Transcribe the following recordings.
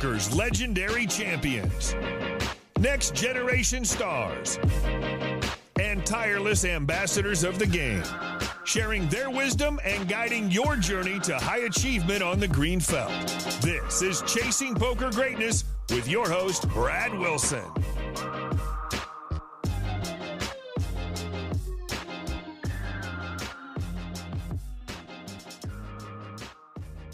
Poker's legendary champions, next generation stars, and tireless ambassadors of the game, sharing their wisdom and guiding your journey to high achievement on the green felt. This is Chasing Poker Greatness with your host, Brad Wilson.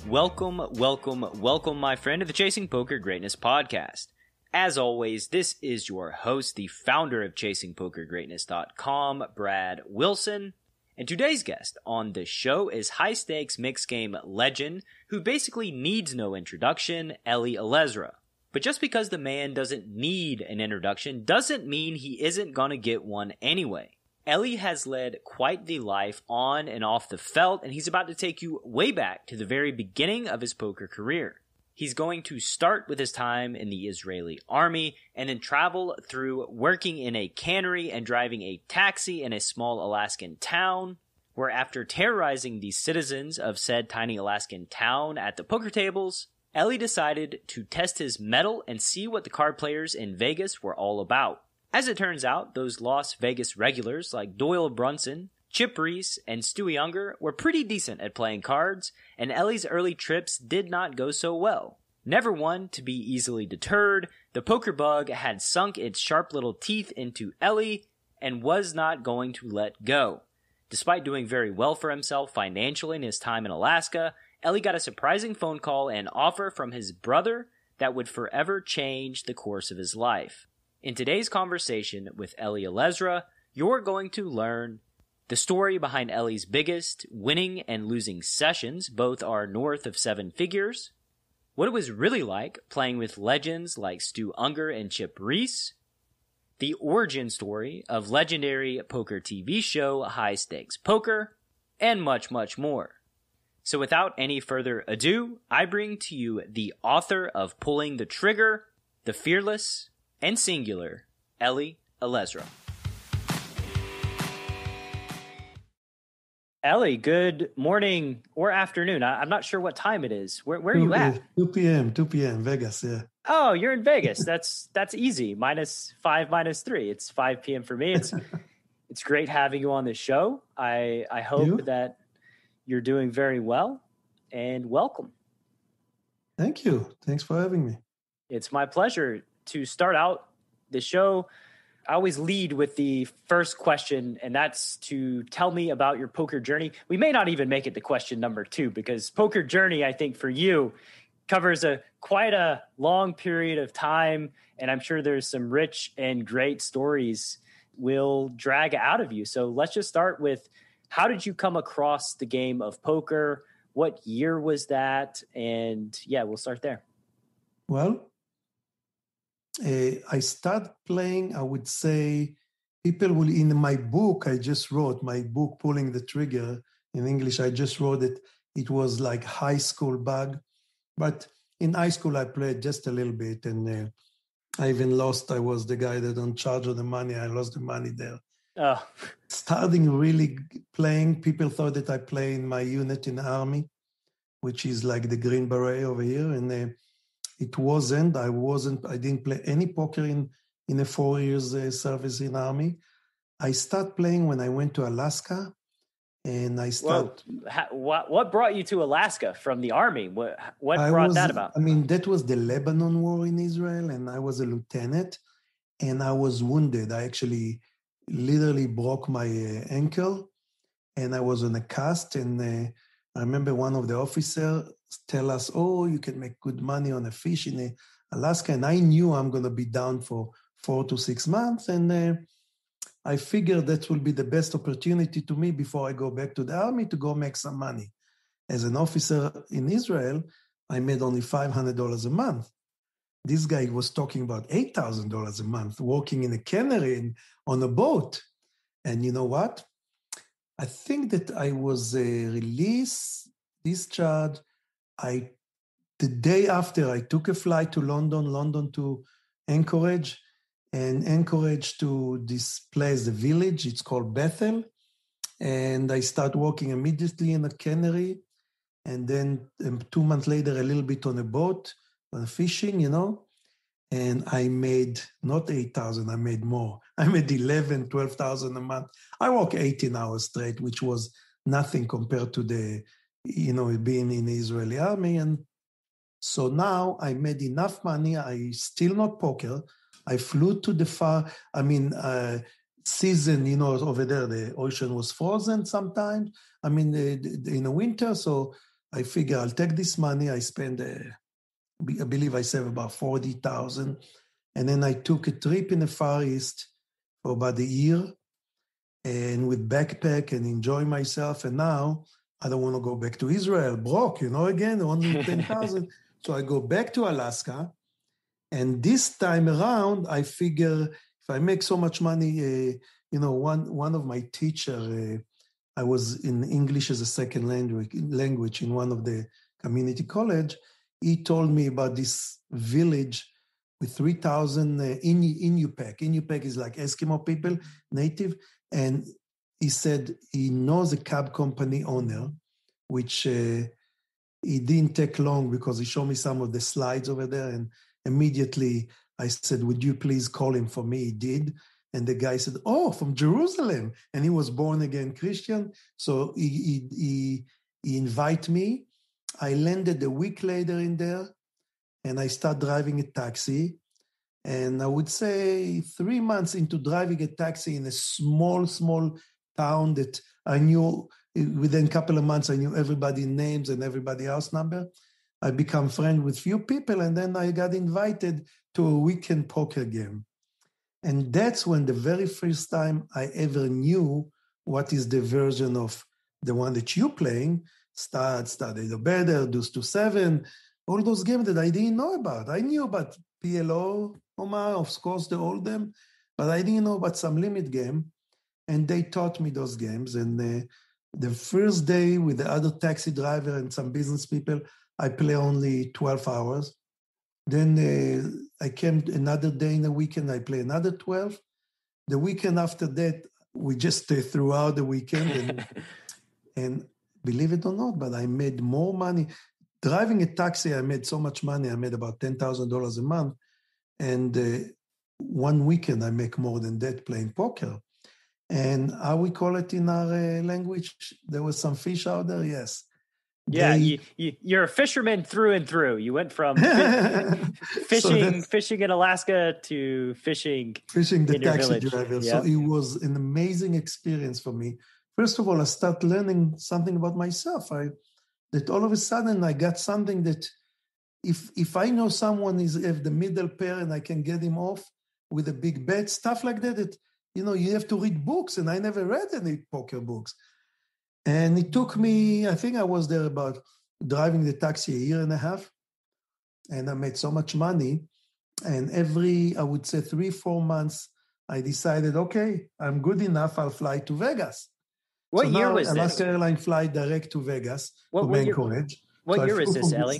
Welcome, welcome, welcome, my friend, to the Chasing Poker Greatness podcast. As always, this is your host, the founder of ChasingPokerGreatness.com, Brad Wilson. And today's guest on the show is high stakes mixed game legend who basically needs no introduction, Eli Elezra. But just because the man doesn't need an introduction doesn't mean he isn't gonna get one anyway. Eli has led quite the life on and off the felt, and he's about to take you way back to the very beginning of his poker career. He's going to start with his time in the Israeli army and then travel through working in a cannery and driving a taxi in a small Alaskan town, where after terrorizing the citizens of said tiny Alaskan town at the poker tables, Eli decided to test his mettle and see what the card players in Vegas were all about. As it turns out, those Las Vegas regulars like Doyle Brunson, Chip Reese, and Stuey Ungar were pretty decent at playing cards, and Eli's early trips did not go so well. Never one to be easily deterred, the poker bug had sunk its sharp little teeth into Eli and was not going to let go. Despite doing very well for himself financially in his time in Alaska, Eli got a surprising phone call and offer from his brother that would forever change the course of his life. In today's conversation with Eli Elezra, you're going to learn the story behind Eli's biggest winning and losing sessions, both are north of seven figures, what it was really like playing with legends like Stu Ungar and Chip Reese, the origin story of legendary poker TV show High Stakes Poker, and much, much more. So without any further ado, I bring to you the author of Pulling the Trigger, the fearless, and singular, Eli Elezra. Eli, good morning or afternoon. I, am not sure what time it is. Where, where are you at? 2 p.m. 2 p.m. Vegas. Yeah. Oh, you're in Vegas. That's that's easy. Minus five, minus three. It's 5 p.m. for me. It's it's great having you on the show. I I hope you? that you're doing very well and welcome. Thank you. Thanks for having me. It's my pleasure to start out the show, I always lead with the first question, and that's to tell me about your poker journey. We may not even make it to question number two because poker journey, I think, for you covers a quite a long period of time, and I'm sure there's some rich and great stories will drag out of you. So let's just start with how did you come across the game of poker? What year was that? And yeah, we'll start there. Well, uh, I start playing, I would say, people will, in my book, I just wrote, my book, Pulling the Trigger, in English, I just wrote it. It was like high school bug. But in high school, I played just a little bit. And uh, I even lost, I was the guy that don't charge of the money. I lost the money there. Oh. Starting really playing, people thought that I play in my unit in the army, which is like the Green Beret over here. And uh, it wasn't. I wasn't. I didn't play any poker in in a four years uh, service in army. I start playing when I went to Alaska, and I start. what what brought you to Alaska from the army? What what brought was, that about? I mean, that was the Lebanon war in Israel, and I was a lieutenant, and I was wounded. I actually literally broke my uh, ankle, and I was on a cast, and. Uh, I remember one of the officers tell us, "Oh, you can make good money on a fish in Alaska," and I knew I'm going to be down for four to six months, and uh, I figured that will be the best opportunity to me before I go back to the army to go make some money. As an officer in Israel, I made only five hundred dollars a month. This guy was talking about eight thousand dollars a month, working in a cannery on a boat. And you know what? I think that I was uh, released, discharged. I the day after I took a flight to London, London to Anchorage, and Anchorage to this place, the village. It's called Bethel, and I start working immediately in a cannery, and then um, two months later, a little bit on a boat uh, fishing, you know. And I made not 8,000, I made more. I made 11, 12,000 a month. I work 18 hours straight, which was nothing compared to the, you know, being in the Israeli army. And so now I made enough money. I still not poker. I flew to the far, I mean, uh, season, you know, over there, the ocean was frozen sometimes. I mean, in the winter. So I figure I'll take this money. I spend, uh, I believe I saved about 40,000. And then I took a trip in the Far East for about a year and with backpack and enjoy myself. And now I don't want to go back to Israel, broke, you know, again, only 10,000. so I go back to Alaska. And this time around, I figure if I make so much money, uh, you know, one, one of my teacher, uh, I was in English as a second language, language in one of the community college. He told me about this village with 3,000 uh, in, Inupiaq. Inupiaq is like Eskimo people, native. And he said he knows a cab company owner, which uh, it didn't take long because he showed me some of the slides over there. And immediately I said, Would you please call him for me? He did. And the guy said, Oh, from Jerusalem. And he was born again Christian. So he, he, he, he invited me. I landed a week later in there and I start driving a taxi. And I would say three months into driving a taxi in a small, small town that I knew eh, within a couple of months, I knew everybody's names and everybody else number. I become friend with few people, and then I got invited to a weekend poker game. And that's when the very first time I ever knew what is the version of the one that you're playing, start, start the better, deuce to seven, all those games that I didn't know about. I knew about PLO, Omaha, of course, the hold'em, but I didn't know about some limit game. And they taught me those games. And uh, the first day with the other taxi driver and some business people, I play only 12 hours. Then uh, I came another day in the weekend, I play another 12. The weekend after that, we just stay throughout the weekend. And, and believe it or not, but I made more money. Driving a taxi, I made so much money. I made about $10,000 a month. And uh, one weekend, I make more than that playing poker. And how we call it in our uh, language, there was some fish out there, yes. Yeah, they, you, you, are a fisherman through and through. You went from fishing so fishing in Alaska to fishing fishing the taxi driver. Yep. So it was an amazing experience for me. First of all, I start learning something about myself. I that all of a sudden I got something that if if I know someone is have the middle pair and I can get him off with a big bet, stuff like that, that you know, you have to read books, and I never read any poker books. And it took me, I think I was there about driving the taxi a year and a half, and I made so much money. And every, I would say, three, four months, I decided, okay, I'm good enough. I'll fly to Vegas. What so year was Alaska this? Alaska Airlines fly direct to Vegas what, to what Anchorage. Year, what so year is this, Eli?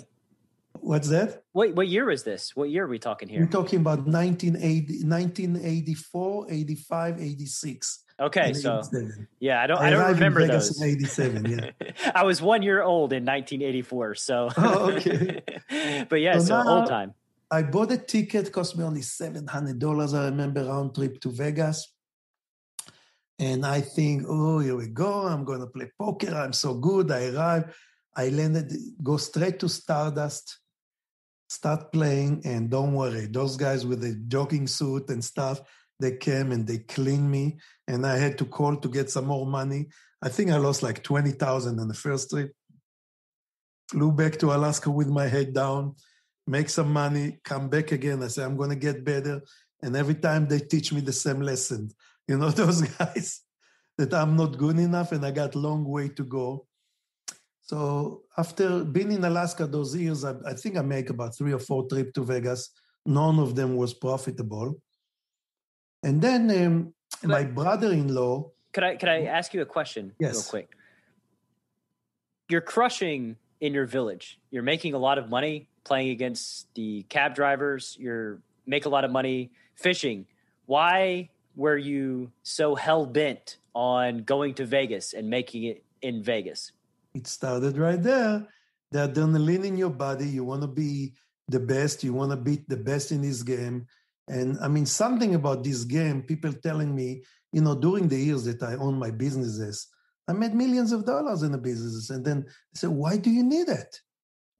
What's that? What what year is this? What year are we talking here? We're talking about 1980, 1984, 85, 86. Okay, so yeah, I don't I, I don't remember those. 87, yeah. I was one year old in 1984, so oh, okay. but yeah, so, so old time. I bought a ticket, cost me only seven hundred dollars. I remember round trip to Vegas. And I think, oh, here we go. I'm going to play poker. I'm so good. I arrive. I landed, go straight to Stardust start playing and don't worry. Those guys with the jogging suit and stuff they came and they cleaned me and i had to call to get some more money. I think i lost like 20000 on the first trip. Flew back to alaska with my head down make some money come back again. I say i'm going to get better. And every time they teach me the same lesson. You know those guys that i'm not good enough and i got a long way to go so after being in Alaska those years, I, I think I make about three or four trips to Vegas. None of them was profitable. And then um, my brother-in-law. Could I could I ask you a question yes. real quick? You're crushing in your village. You're making a lot of money playing against the cab drivers. You're make a lot of money fishing. Why were you so hell bent on going to Vegas and making it in Vegas? It started right there. The adrenaline in your body, you want to be the best. You want to beat the best in this game. And I mean, something about this game, people telling me, you know, during the years that I own my businesses, I made millions of dollars in the businesses. And then they said, why do you need it?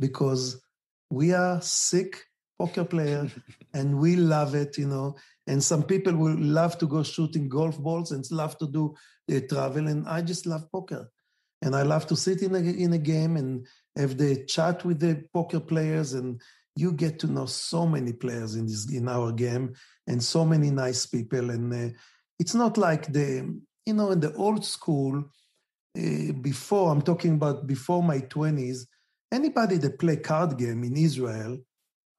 Because we are sick poker players and we love it, you know. And some people will love to go shooting golf balls and love to do uh, the travel. And I just love poker. And I love to sit in a, in a game and have the chat with the poker players and you get to know so many players in this in our game and so many nice people. And uh, it's not like the you know in the old school uh, before i'm talking about before my 20s anybody that play card game in israel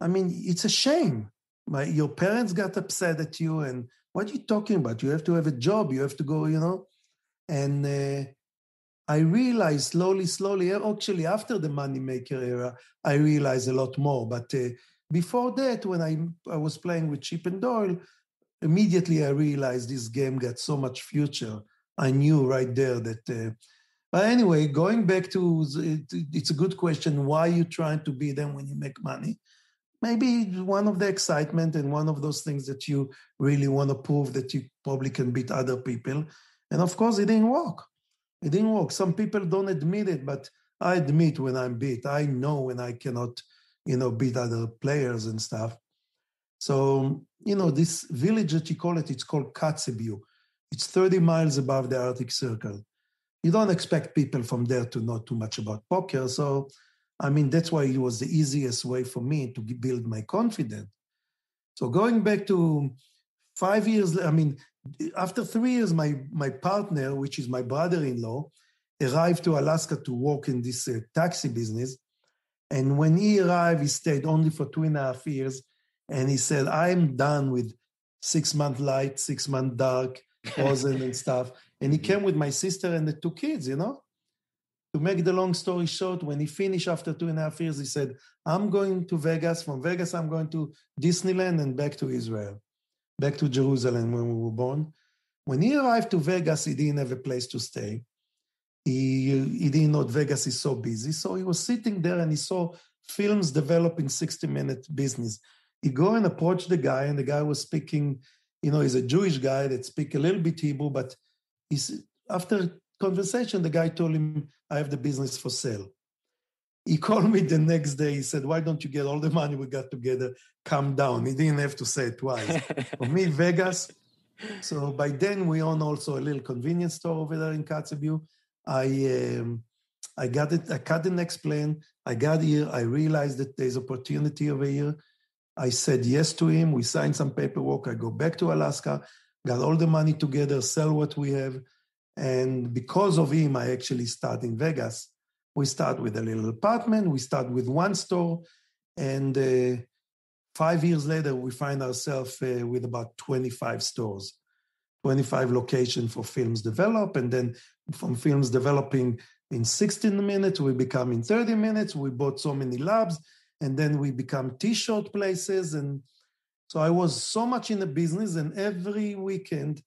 i mean it's a shame. My, your parents got upset at you and what are you talking about? You have to have a job you have to go you know? And uh, I realized slowly, slowly, actually after the moneymaker era, I realized a lot more. But uh, before that, when I, I was playing with Chip and Doyle, immediately I realized this game got so much future. I knew right there that. Uh, but anyway, going back to it, it's a good question. Why you trying to be them when you make money? Maybe one of the excitement and one of those things that you really want to prove that you probably can beat other people. And of course, it didn't work it didn't work. Some people don't admit it, but I admit when I'm beat. I know when I cannot, you know, beat other players and stuff. So, you know, this village that you call it, it's called Kotzebue. It's 30 miles above the Arctic Circle. You don't expect people from there to know too much about poker. So, I mean, that's why it was the easiest way for me to build my confidence. So, going back to five years, I mean, after three years, my, my partner, which is my brother-in-law, arrived to Alaska to work in this uh, taxi business. And when he arrived, he stayed only for two and a half years. And he said, I'm done with six month light, six month dark, frozen and stuff. And he came with my sister and the two kids, you know? To make the long story short, when he finished after two and a half years, he said, I'm going to Vegas. From Vegas, I'm going to Disneyland and back to Israel back to Jerusalem when we were born. When he arrived to Vegas, he didn't have a place to stay. He, he didn't know Vegas is so busy. So he was sitting there and he saw films developing 60 minute business. He go and approach the guy, and the guy was speaking, you know, he's a Jewish guy that speak a little bit Hebrew, but he's after conversation, the guy told him, I have the business for sale. He called me the next day. He said, Why don't you get all the money we got together? Come down. He didn't have to say it twice. For me, Vegas. So by then, we own also a little convenience store over there in Kotzebue. I um, I got it. I cut the next plane. I got here. I realized that there's opportunity over here. I said yes to him. We signed some paperwork. I go back to Alaska, got all the money together, sell what we have. And because of him, I actually start in Vegas. We start with a little apartment, we start with one store, and uh, five years later, we find ourselves uh, with about 25 stores, 25 locations for films develop. And then from films developing in 16 minutes, we become in 30 minutes. We bought so many labs, and then we become t-shirt places. And so I was so much in the business, and every weekend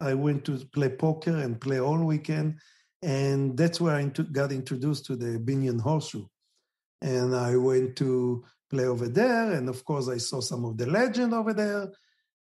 I went to play poker and play all weekend. And that's where I got introduced to the Binion Horseshoe. And I went to play over there. And of course, I saw some of the legend over there.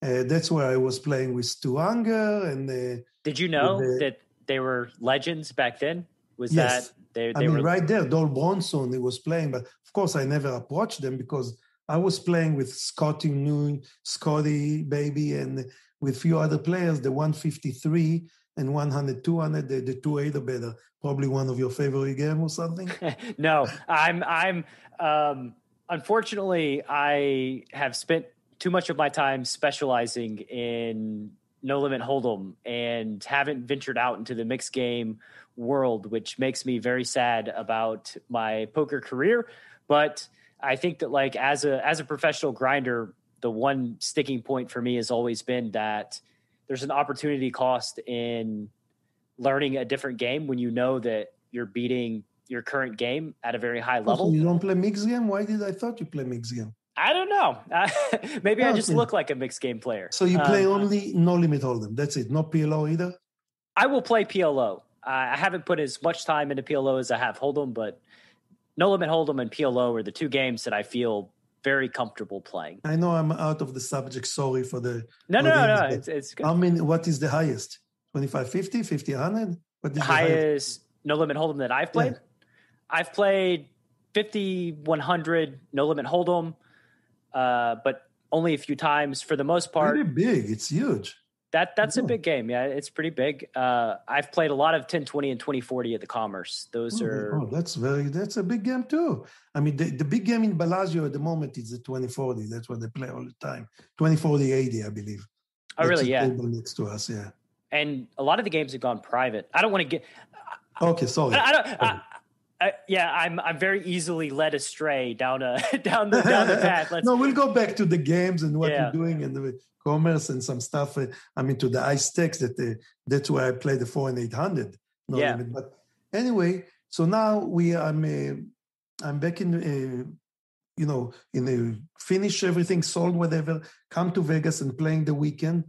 Uh, that's where I was playing with Stu Ungar. And uh, did you know the, that they were legends back then? Was yes. that they, they I mean, were right there, Doyle Brunson, he was playing, but of course, I never approached them because I was playing with Scotty Nguyen, Scotty Baby, and with a few other players, the 153 and 100, 200, the, the two eight or better. Probably one of your favorite game or something. no, I'm I'm um, unfortunately I have spent too much of my time specializing in no limit hold'em and haven't ventured out into the mixed game world, which makes me very sad about my poker career. But I think that like as a as a professional grinder, the one sticking point for me has always been that there's an opportunity cost in learning a different game when you know that you're beating your current game at a very high level. You don't play mixed game? Why did I thought you play mixed game? I don't know. maybe I just look like a mixed game player. So you play um, only no limit hold'em. That's it. No PLO either. I will play PLO. I haven't put as much time into PLO as I have hold'em, but no limit hold'em and PLO are the two games that I feel very comfortable playing. I know I'm out of the subject. Sorry for the. No, no, no, no. It's, it's good. How many? What is the highest? 25, 50, 50, 100? What is the highest, highest no limit hold'em that I've played? Yeah. I've played 50, 100 no limit hold'em, uh, but only a few times for the most part. Pretty big. It's huge. That that's a big game. Yeah, it's pretty big. Uh, I've played a lot of 1020 and 2040 at the Commerce. Those oh, are oh, that's very that's a big game too. I mean, the, the big game in Bellagio at the moment is the 2040. That's what they play all the time. 2040 80, I believe. Oh, that's really? Yeah. Next to us, yeah. And a lot of the games have gone private. I don't want to get. Okay, sorry. I, I don't. I, I, yeah, I'm I'm very easily led astray down a down the down the path. Let's, no, we'll go back to the games and what yeah. we're doing and the commerce and some stuff. Uh, I mean, to the ice text that uh, that's where I play the four and eight hundred. No yeah. Limit. But anyway, so now we I'm uh, I'm back in. Uh, you know, in a finish everything, sold whatever, come to Vegas and playing the weekend,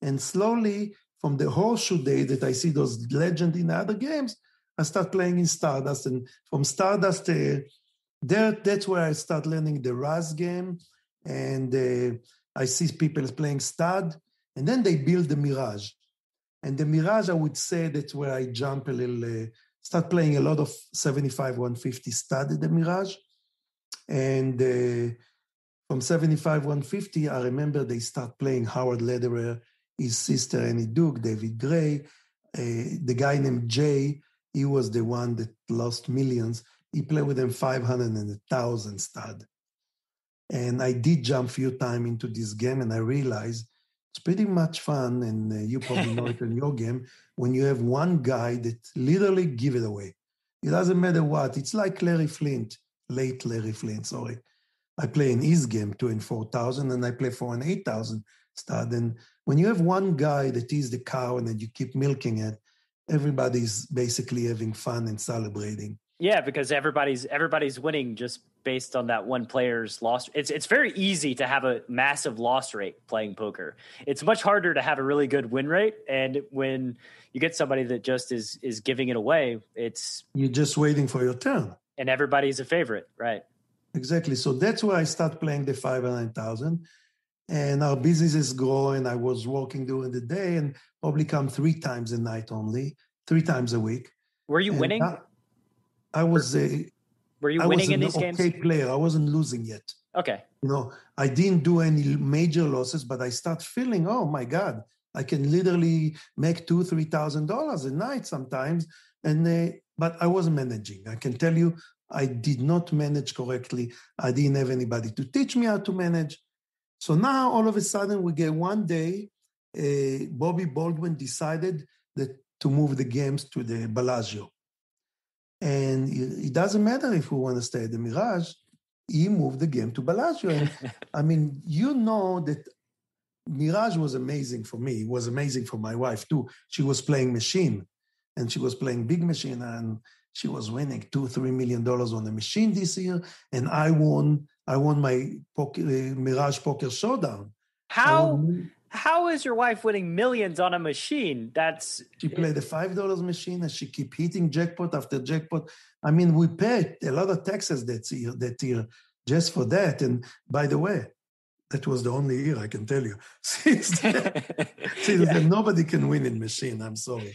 and slowly from the horseshoe day that I see those legend in other games, I start playing in Stardust, and from Stardust, uh, there that's where I start learning the Razz game, and uh, I see people playing Stud, and then they build the Mirage, and the Mirage I would say that's where I jump a little, uh, start playing a lot of 75 150 Stud the Mirage, and uh, from 75 150 I remember they start playing Howard Lederer, his sister Annie Duke, David Grey, uh, the guy named Jay he was the one that lost millions. He played with them 500 and 1,000 stud. And I did jump a few times into this game and I realized it's pretty much fun. And uh, you probably know it in your game when you have one guy that literally give it away. It doesn't matter what. It's like Larry Flynt, late Larry Flynt, sorry. I play in his game, two and 4,000, and I play four and 8,000 stud. And when you have one guy that is the cow and then you keep milking it, everybody's basically having fun and celebrating. Yeah, because everybody's everybody's winning just based on that one player's loss. It's it's very easy to have a massive loss rate playing poker. It's much harder to have a really good win rate. And when you get somebody that just is is giving it away, it's you're just waiting for your turn. And everybody's a favorite, right? Exactly. So that's why I start playing the five and nine thousand and our business is growing. I was working during the day and probably come three times a night only, three times a week. Were you and winning? I, I was a. Were you winning in these okay games? player. I wasn't losing yet. Okay. You know, I didn't do any major losses, but I start feeling, oh my God, I can literally make two, three thousand dollars a night sometimes. And uh, but I wasn't managing. I can tell you, I did not manage correctly. I didn't have anybody to teach me how to manage. So now all of a sudden we get one day, uh, Bobby Baldwin decided that to move the games to the Bellagio. And it doesn't matter if we want to stay at the Mirage, he moved the game to Bellagio. And I mean, you know that Mirage was amazing for me. It was amazing for my wife too. She was playing machine and she was playing big machine and she was winning two, three million dollars on the machine this year. And I won I won my poker, uh, Mirage Poker Showdown. How how is your wife winning millions on a machine? That's she played a five dollars machine and she keep hitting jackpot after jackpot. I mean, we paid a lot of taxes that year that year just for that. And by the way, that was the only year I can tell you. Since, then, since yeah. then, nobody can win in machine. I'm sorry.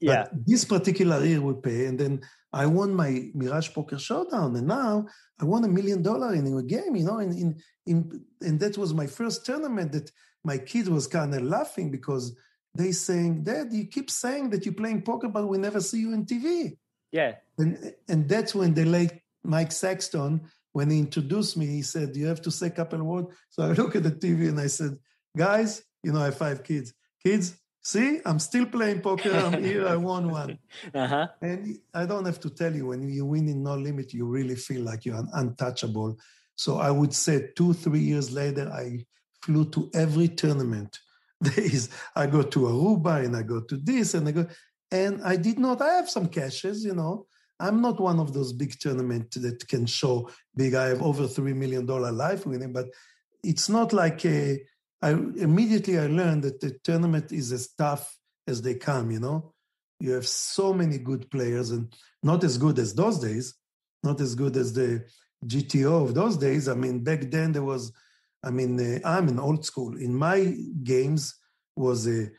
Yeah. But this particular year we pay, and then I won my Mirage Poker Showdown, and now I won a million dollar in a game, you know, in, in, in, and that was my first tournament that my kid was kind of laughing because they saying, Dad, you keep saying that you're playing poker, but we never see you in TV. Yeah. And, and that's when the late Mike Sexton, when he introduced me, he said, you have to say a couple words. So I look at the TV and I said, guys, you know, I have five kids. Kids, See, I'm still playing poker. I'm here. I won one. Uh-huh. And I don't have to tell you, when you win in no limit, you really feel like you're untouchable. So I would say two, three years later, I flew to every tournament. There is, I go to Aruba and I go to this and I go, and I did not. I have some caches, you know. I'm not one of those big tournaments that can show big. I have over three million dollar life winning, but it's not like a I immediately I learned that the tournament is as tough as they come. You know, you have so many good players, and not as good as those days. not as good as the GTO of those days. I mean, back then there was, I mean, uh, I'm an old school. In my games was a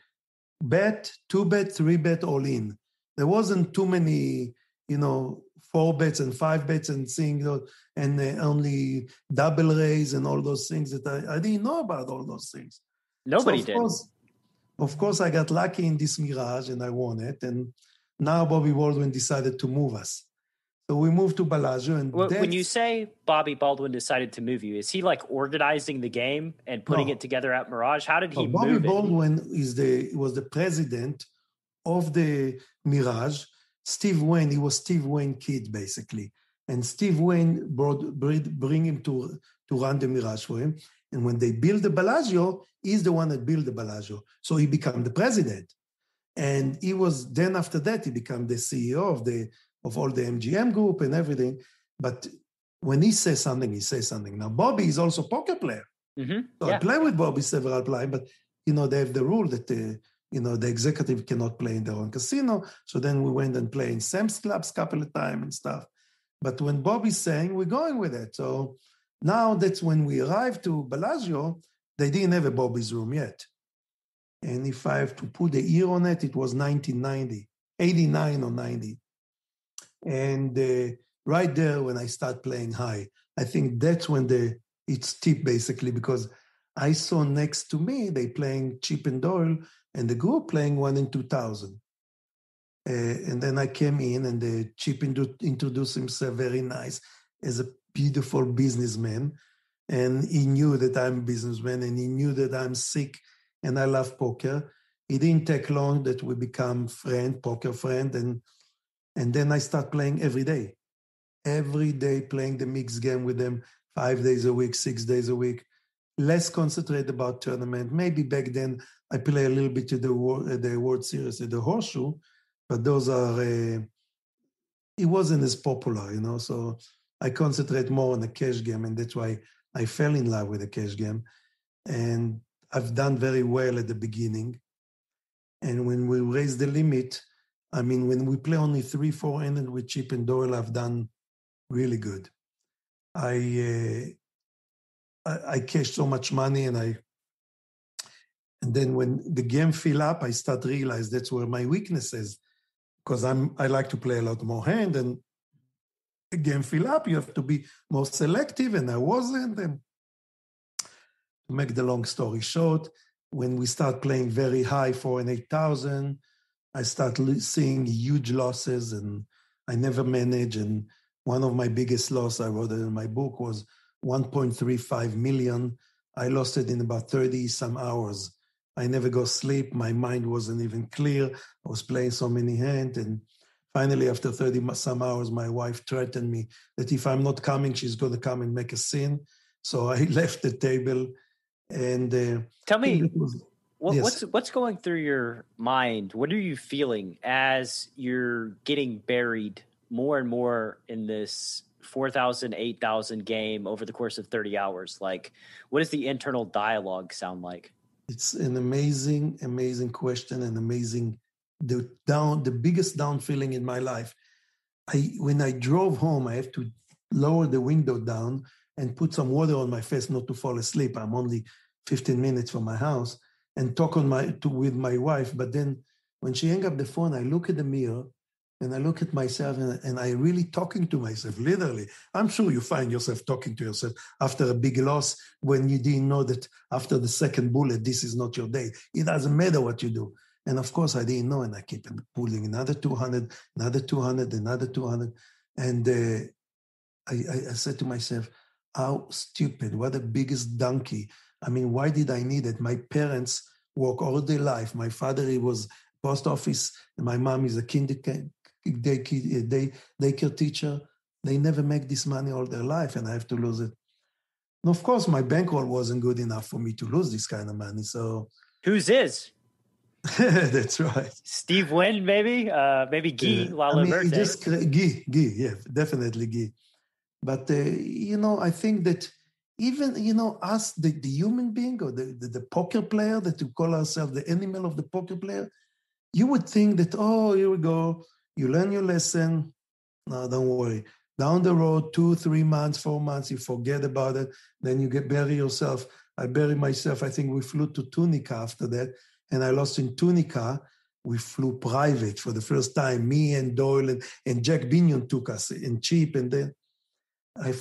bet, two bet, three bet, all in. There wasn't too many, you know, four bets and five bets and seeing single and uh, only double raise and all those things that I, I didn't know about all those things. Nobody so of did. Course, of course, I got lucky in this Mirage and I won it. And now Bobby Baldwin decided to move us. So we moved to Bellagio. And when you say Bobby Baldwin decided to move you, is he like organizing the game and putting no. it together at Mirage? How did he no, Bobby Baldwin it? is the was the president of the Mirage. Steve Wynn, he was Steve Wynn kid basically, and Steve Wynn brought bring him to to run the Mirage for him. And when they build the Bellagio, he's the one that built the Bellagio. So he became the president. And he was then after that, he became the CEO of the of all the MGM group and everything. But when he says something, he says something. Now Bobby is also a poker player. Mm-hmm. So yeah. I play with Bobby several times, but you know, they have the rule that the you know the executive cannot play in their own casino. So then we went and played in Sam's clubs a couple of times and stuff. But when Bobby's saying, we're going with it. So now that's when we arrived to Bellagio, they didn't have a Bobby's room yet. And if I have to put the year on it, it was 1990, 89 or 90. And uh, right there, when I start playing high, I think that's when the it's tip basically because I saw next to me they playing Chip and Doyle and the group playing one in 2000. Uh, and then I came in and the Chip introduced himself very nice as a beautiful businessman. And he knew that I'm a businessman and he knew that I'm sick and I love poker. It didn't take long that we become friend, poker friend, and and then I start playing every day, every day playing the mixed game with them, five days a week, six days a week. Less concentrate about tournament. Maybe back then I play a little bit to the the World Series at the Horseshoe, but those are uh, it wasn't as popular, you know. So I concentrate more on the cash game, and that's why I fell in love with the cash game. And I've done very well at the beginning. And when we raise the limit, I mean, when we play only three, four ended with Chip and Doyle, I've done really good. I, uh, I cashed so much money, and I and then when the game fill up, I start realize that's where my weakness is, because I'm I like to play a lot more hand, and again fill up, you have to be more selective, and I wasn't. And to make the long story short, when we start playing very high, four and eight thousand, I start seeing huge losses, and I never manage. And one of my biggest losses, I wrote in my book, was 1.35 million. I lost it in about 30 some hours. I never go sleep. My mind wasn't even clear. I was playing so many hands. And finally, after 30 some hours, my wife threatened me that if I'm not coming, she's going to come and make a scene. So I left the table and uh, tell me, was, what, yes. what's what's going through your mind? What are you feeling as you're getting buried more and more in this 4,000, 8,000 game over the course of 30 hours? Like, what does the internal dialogue sound like? It's an amazing, amazing question and amazing the down the biggest down feeling in my life. I when I drove home, I have to lower the window down and put some water on my face not to fall asleep. I'm only 15 minutes from my house and talk on my to, with my wife. But then when she hang up the phone, I look at the mirror and I look at myself and, and I really talking to myself, literally. I'm sure you find yourself talking to yourself after a big loss when you didn't know that after the second bullet, this is not your day. It doesn't matter what you do. And of course, I didn't know, and I keep pulling another 200, another 200, another 200. And uh, I, I, I said to myself, how stupid, what the biggest donkey. I mean, why did I need it? My parents work all their life. My father, he was post office, and my mom is a kindergarten day, day, daycare teacher. They never make this money all their life, and I have to lose it. And of course, my bankroll wasn't good enough for me to lose this kind of money. So, whose is? That's right. Steve Wynn, maybe, uh, maybe Guy. Uh, I mean, just Guy, Guy, yeah, definitely Guy. But uh, you know, I think that even you know us, the, the human being or the, the, the poker player that we call ourselves the animal of the poker player, you would think that oh, here we go, you learn your lesson. No, don't worry. Down the road, two, three months, four months, you forget about it. Then you get bury yourself. I bury myself. I think we flew to Tunica after that, and I lost in Tunica. We flew private for the first time. Me and Doyle and, and Jack Binion took us in cheap, and then I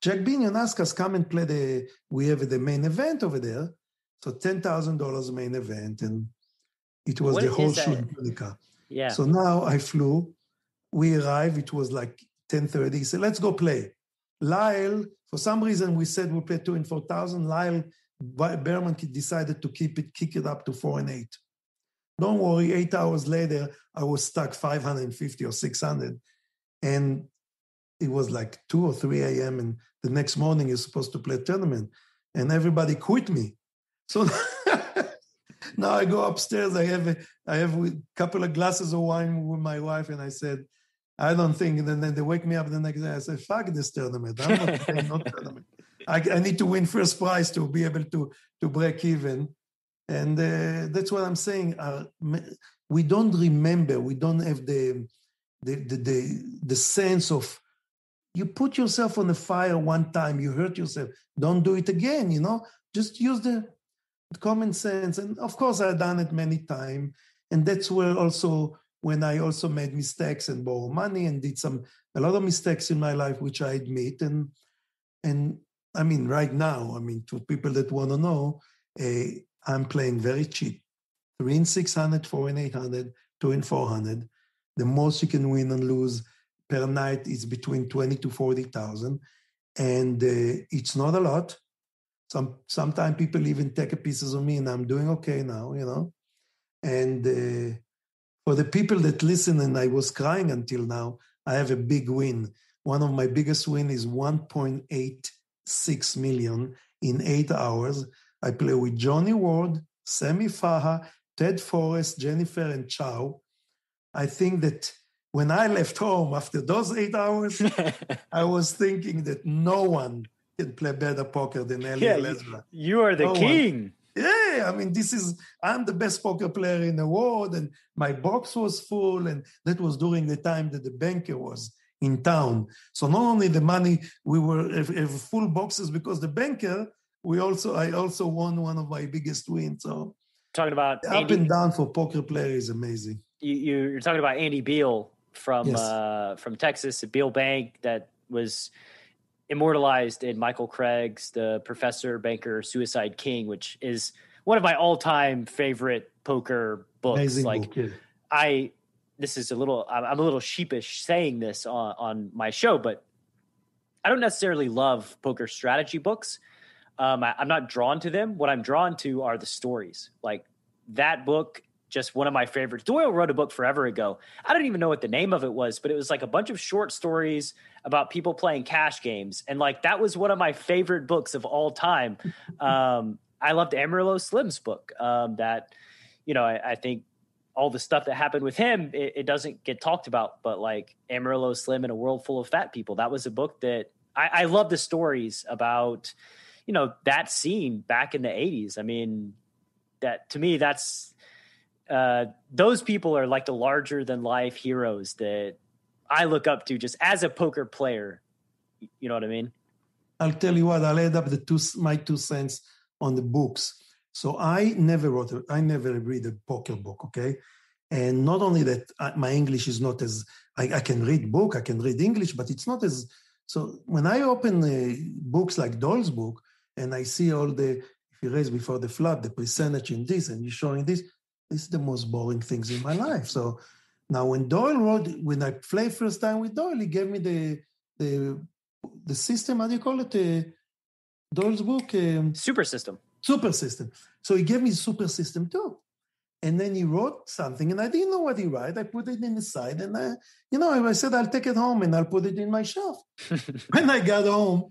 Jack Binion asked us come and play the. We have the main event over there, so ten thousand dollars main event, and it was What the whole shoot in Tunica. Yeah. So now I flew. We arrived. It was like 10:30. He said, "Let's go play." Lyle, for some reason, we said we play two and four thousand. Lyle Ba- Berman decided to keep it, kick it up to four and eight. Don't worry. Eight hours later, I was stuck 550 or 600, and it was like two or three a.m. And the next morning, you're supposed to play a tournament, and everybody quit me. So now I go upstairs. I have a, I have a couple of glasses of wine with my wife, and I said, I don't think. And then they wake me up the next day. I said, fuck this tournament. I'm not playing no tournament. I, I need to win first prize to be able to to break even, and uh, that's what I'm saying. Uh, we don't remember. We don't have the the the the, the sense of you put yourself on the fire one time, you hurt yourself. Don't do it again. You know, just use the common sense. And of course, I've done it many times, and that's where also when I also made mistakes and borrow money and did some a lot of mistakes in my life, which I admit. And and I mean, right now, I mean, to people that want to know, uh, I'm playing very cheap, three and 600, four and 800, two and 400. The most you can win and lose per night is between 20 to 40,000. And uh, it's not a lot. Some Sometimes people even take a pieces of me and I'm doing okay now, you know. And uh, for the people that listen, and I was crying until now, I have a big win. One of my biggest win is 1.86 million in eight hours. I play with Johnny Ward, Sammy Farha, Ted Forrest, Jennifer, and Chau. I think that when I left home after those eight hours, I was thinking that no one can play better poker than Elliot yeah, you, you are the No one. king. Yeah, I mean, this is, I'm the best poker player in the world, and my box was full, and that was during the time that the banker was in town. So not only the money, we were full boxes because the banker, we also, I also won one of my biggest wins. So Talking about up Andy, and down for poker player is amazing. you, you're talking about Andy Beal from Yes. uh, from Texas, Beal Bank that was immortalized in Michael Craig's The Professor Banker Suicide King, which is one of my all time favorite poker books. Amazing like book. Yeah. I this is a little I'm I'm a little sheepish saying this on on my show, but I don't necessarily love poker strategy books. Um, I, I'm not drawn to them. What I'm drawn to are the stories. Like that book, just one of my favorites. Doyle wrote a book forever ago. I don't even know what the name of it was, but it was like a bunch of short stories about people playing cash games, and like that was one of my favorite books of all time. Um, I loved Amarillo Slim's book. Um, that you know, I, I think all the stuff that happened with him, it, it doesn't get talked about. But like Amarillo Slim in a world full of fat people, that was a book that I, I love the stories about, you know, that scene back in the '80s. I mean, that to me, that's uh, those people are like the larger than life heroes that I look up to just as a poker player. You know what I mean? I'll tell you what, I'll add up the two, my two cents on the books. So I never wrote, a, I never read a poker book, okay? And not only that, my English is not as, I, I, can read book, I can read English, but it's not as, so when I open uh, books like Doll's book and I see all the, if you raise before the flop, the percentage in this and you're showing this, this is the most boring things in my life. So now when Doyle wrote, when I played first time with Doyle, he gave me the, the, the system, how do you call it? Uh, Doyle's book? Um, super system. Super system. So he gave me super system too. And then he wrote something, and I didn't know what he wrote. I put it in the side, and I, you know, I said I'll take it home and I'll put it in my shelf. when I got home,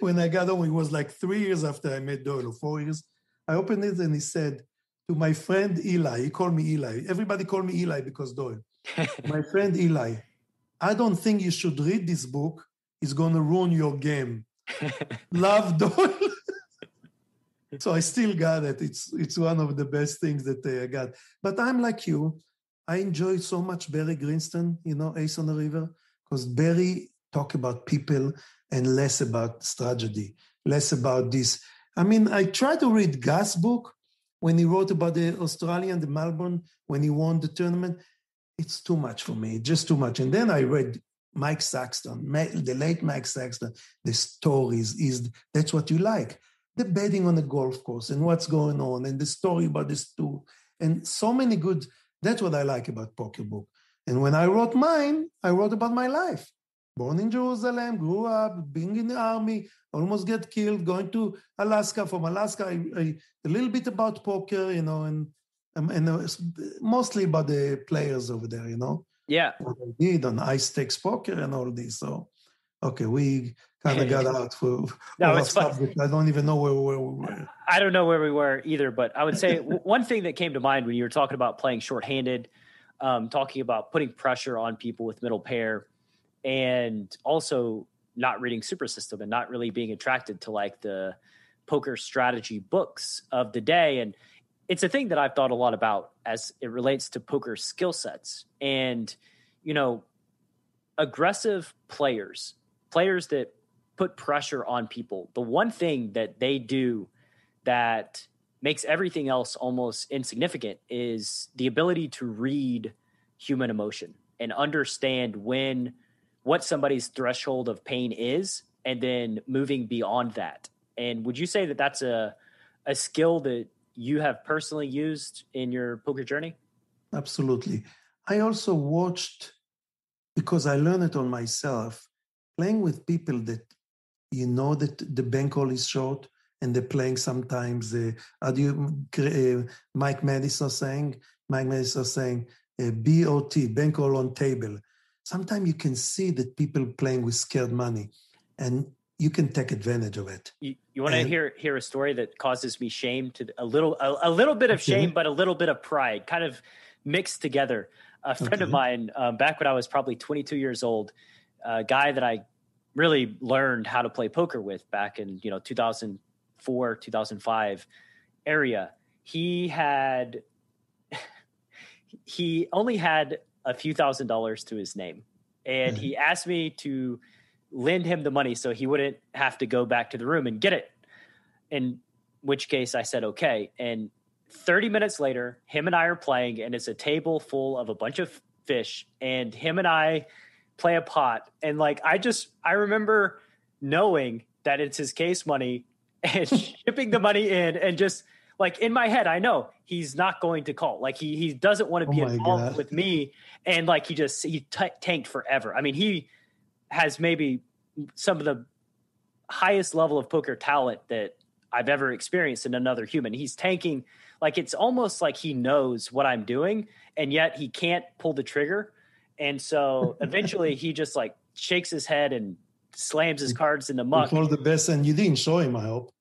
when I got home, it was like three years after I met Doyle, or four years. I opened it and he said to my friend Eli, he called me Eli. Everybody called me Eli because Doyle. my friend Eli, I don't think you should read this book. It's going to ruin your game. Love Doyle. so I still got it. It's it's one of the best things that I got. But I'm like you. I enjoyed so much Barry Greenstein, you know, Ace on the River, because Barry talk about people and less about strategy, less about this. I mean, I try to read Gus' book when he wrote about the Australian, the Melbourne, when he won the tournament. It's too much for me, just too much. And then I read Mike Sexton, the late Mike Sexton, the stories is that's what you like. The betting on the golf course and what's going on and the story about this too. And so many good, that's what I like about Poker Book. And when I wrote mine, I wrote about my life. Born in Jerusalem, grew up, being in the army, almost get killed, going to Alaska. From Alaska, I, I, a little bit about poker, you know, and um, and uh, mostly about the players over there, you know. Yeah. What I did on high stakes poker and all this. So, okay, we kind of got out for, no, it's. I don't even know where, where we were. I don't know where we were either, but I would say one thing that came to mind when you were talking about playing shorthanded, um, talking about putting pressure on people with middle pair, and also not reading Super System and not really being attracted to like the poker strategy books of the day. And it's a thing that I've thought a lot about as it relates to poker skill sets. And, you know, aggressive players, players that put pressure on people, the one thing that they do that makes everything else almost insignificant is the ability to read human emotion and understand when what somebody's threshold of pain is and then moving beyond that. And would you say that that's a a skill that you have personally used in your poker journey? Absolutely. I also watched because I learned it on myself, playing with people that you know that the bank bankroll is short and they're playing sometimes. Uh, do you, uh, Mike Madison saying, Mike Madison saying, uh, BOT, bank bankroll on table. Sometimes you can see that people playing with scared money. And you can take advantage of it. You, you want to hear hear a story that causes me shame to a little a, a little bit of shame, but a little bit of pride, kind of mixed together. A friend okay. of mine, um, back when I was probably 22 years old, a guy that I really learned how to play poker with back in you know 2004 2005 area. He had he only had a few thousand dollars to his name, and mm-hmm. he asked me to lend him the money so he wouldn't have to go back to the room and get it. In which case I said, okay. And 30 minutes later, him and I are playing, and it's a table full of a bunch of fish, and him and I play a pot. And like, I just, I remember knowing that it's his case money and shipping the money in and just like in my head, I know he's not going to call. Like he he doesn't want to oh be oh involved God. with me, and like he just he t- tanked forever. I mean, he has maybe some of the highest level of poker talent that I've ever experienced in another human. He's tanking like it's almost like he knows what I'm doing and yet he can't pull the trigger. And so eventually he just like shakes his head and slams his cards in the muck. All the best and you didn't show him, I hope.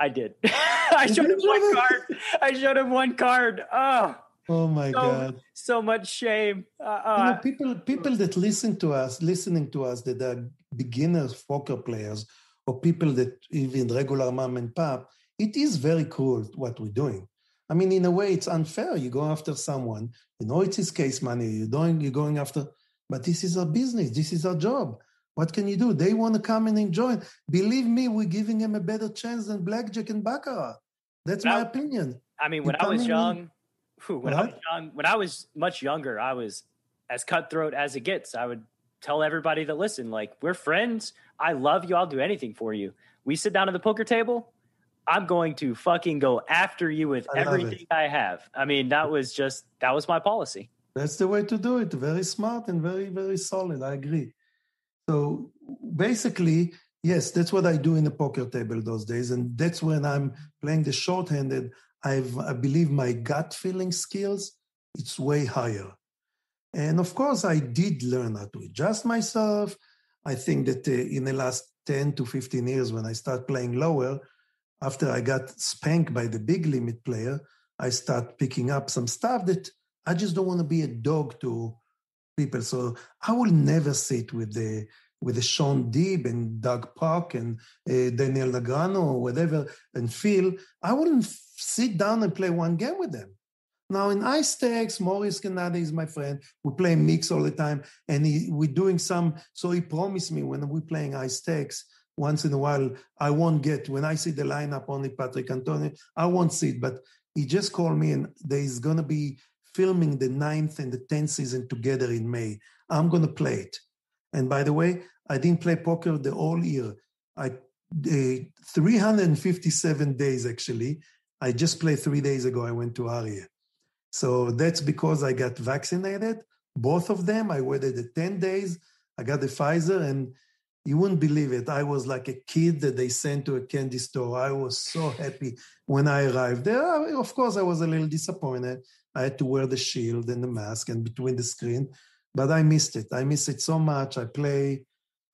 I did. I showed him one card. I showed him one card. Oh, Oh my so, God! So much shame. Uh, you know, uh, people people that listen to us, listening to us, that are beginners poker players, or people that even regular mom and pop, it is very cool what we're doing. I mean, in a way, it's unfair. You go after someone, you know it's his case money. You're doing, you're going after, but this is our business. This is our job. What can you do? They want to come and enjoy. Believe me, we're giving them a better chance than blackjack and baccarat. That's my opinion. I mean, when I was young, when I was young, when I was much younger, I was as cutthroat as it gets. I would tell everybody that listen, like we're friends. I love you. I'll do anything for you. We sit down at the poker table. I'm going to fucking go after you with I everything I have. I mean, that was just that was my policy. That's the way to do it. Very smart and very very solid. I agree. So basically, yes, that's what I do in the poker table those days, and that's when I'm playing the short-handed. I've, I believe my gut feeling skills, it's way higher. And of course, I did learn how to adjust myself. I think that uh, in the last 10 to 15 years, when I start playing lower, after I got spanked by the big limit player, I start picking up some stuff that I just don't want to be a dog to people. So I will never sit with the with the Shaun Deeb and Doug Polk and uh, Daniel Negreanu or whatever and Phil. I wouldn't sit down and play one game with them. Now in High stakes, Mori Eskandani is my friend. We play mix all the time, and he, we're doing some. So he promised me when we're playing High stakes, once in a while, I won't get when I see the lineup only Patrick Antonio, I won't see it. But he just called me, and there's gonna be filming the ninth and the tenth season together in May. I'm gonna play it. And by the way, I didn't play poker the whole year. I uh, 357 days actually. I just played three days ago. I went to Aria. So that's because I got vaccinated, both of them. I waited the 10 days. I got the Pfizer, and you wouldn't believe it. I was like a kid that they sent to a candy store. I was so happy when I arrived there. Of course, I was a little disappointed. I had to wear the shield and the mask and between the screen, but I missed it. I miss it so much. I play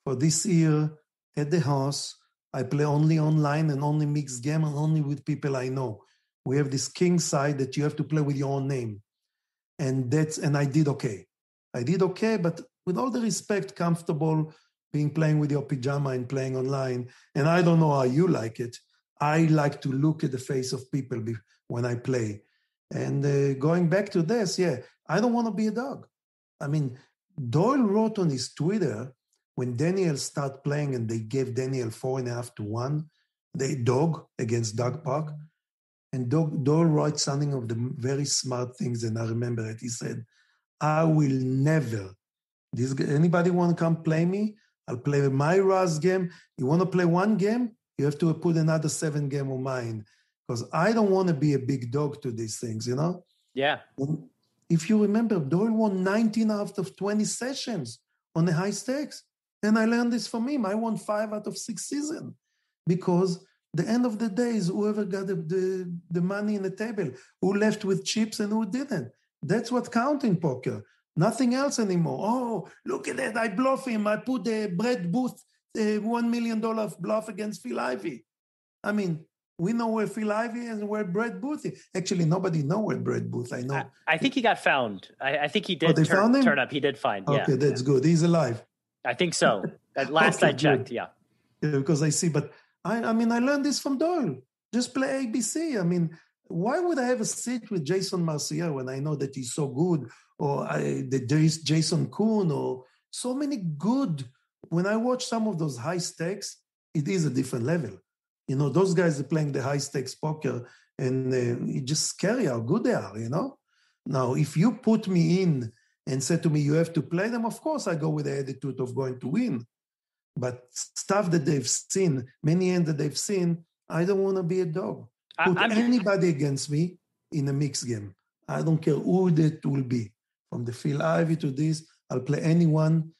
for this year at the house. I play only online and only mixed game and only with people I know. We have this king side that you have to play with your own name. And that's and I did okay. I did okay, but with all the respect, comfortable being playing with your pajama and playing online. And I don't know how you like it. I like to look at the face of people when I play. And uh, going back to this, yeah, I don't want to be a dog. I mean, Doyle wrote on his Twitter when Daniel started playing and they gave Daniel four and a half to one, the dog against Doug Polk. And Doyle wrote something of the very smart things, and I remember it. He said, I will never, this, anybody want to come play me? I'll play my Razz game. You want to play one game? You have to put another seven game of mine because I don't want to be a big dog to these things, you know? Yeah. If you remember, Doyle won 19 out of 20 sessions on the high stakes. And I learned this from him. I won five out of six season because the end of the day is whoever got the, the, the money in the table, who left with chips and who didn't. That's what counts in poker. Nothing else anymore. Oh, look at that. I bluff him. I put the Brad Booth uh, $1 million bluff against Phil Ivey. I mean, we know where Phil Ivey is and where Brad Booth is. Actually, nobody know where Brad Booth. I know. I, I think he got found. I, I think he oh, did oh, turn, turn, up. He did find. Okay, yeah. that's good. He's alive. I think so. At last okay, I checked, yeah. yeah. Because I see, but I, I mean, I learned this from Doyle. Just play ABC. I mean, why would I have a seat with Jason Mercier when I know that he's so good, or I, that there is Jason Koon, or so many good. When I watch some of those high stakes, it is a different level. You know, those guys are playing the high stakes poker, and uh, it's just scary how good they are. You know. Now, if you put me in and said to me, you have to play them, of course I go with the attitude of going to win. But stuff that they've seen, many hands that they've seen, I don't want to be a dog. Put I'm, anybody against me in a mixed game. I don't care who that will be. From the Phil Ivey to this, I'll play anyone,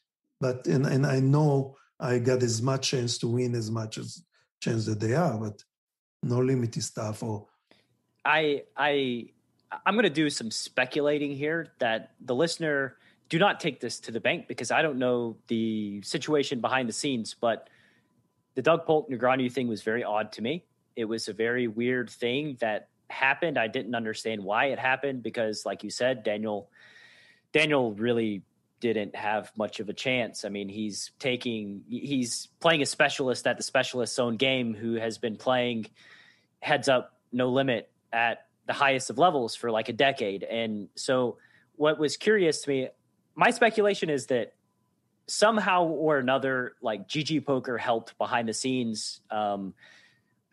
but and, and I know I got as much chance to win as much as chance that they are, but no limit stuff or I I I'm going to do some speculating here that the listener do not take this to the bank because I don't know the situation behind the scenes, but the Doug Polk Negreanu thing was very odd to me. It was a very weird thing that happened. I didn't understand why it happened because, like you said, Daniel Daniel really didn't have much of a chance. I mean, he's taking he's playing a specialist at the specialist's own game who has been playing heads up no limit at the highest of levels for like a decade. And so, what was curious to me, my speculation is that somehow or another, like GG Poker helped behind the scenes um,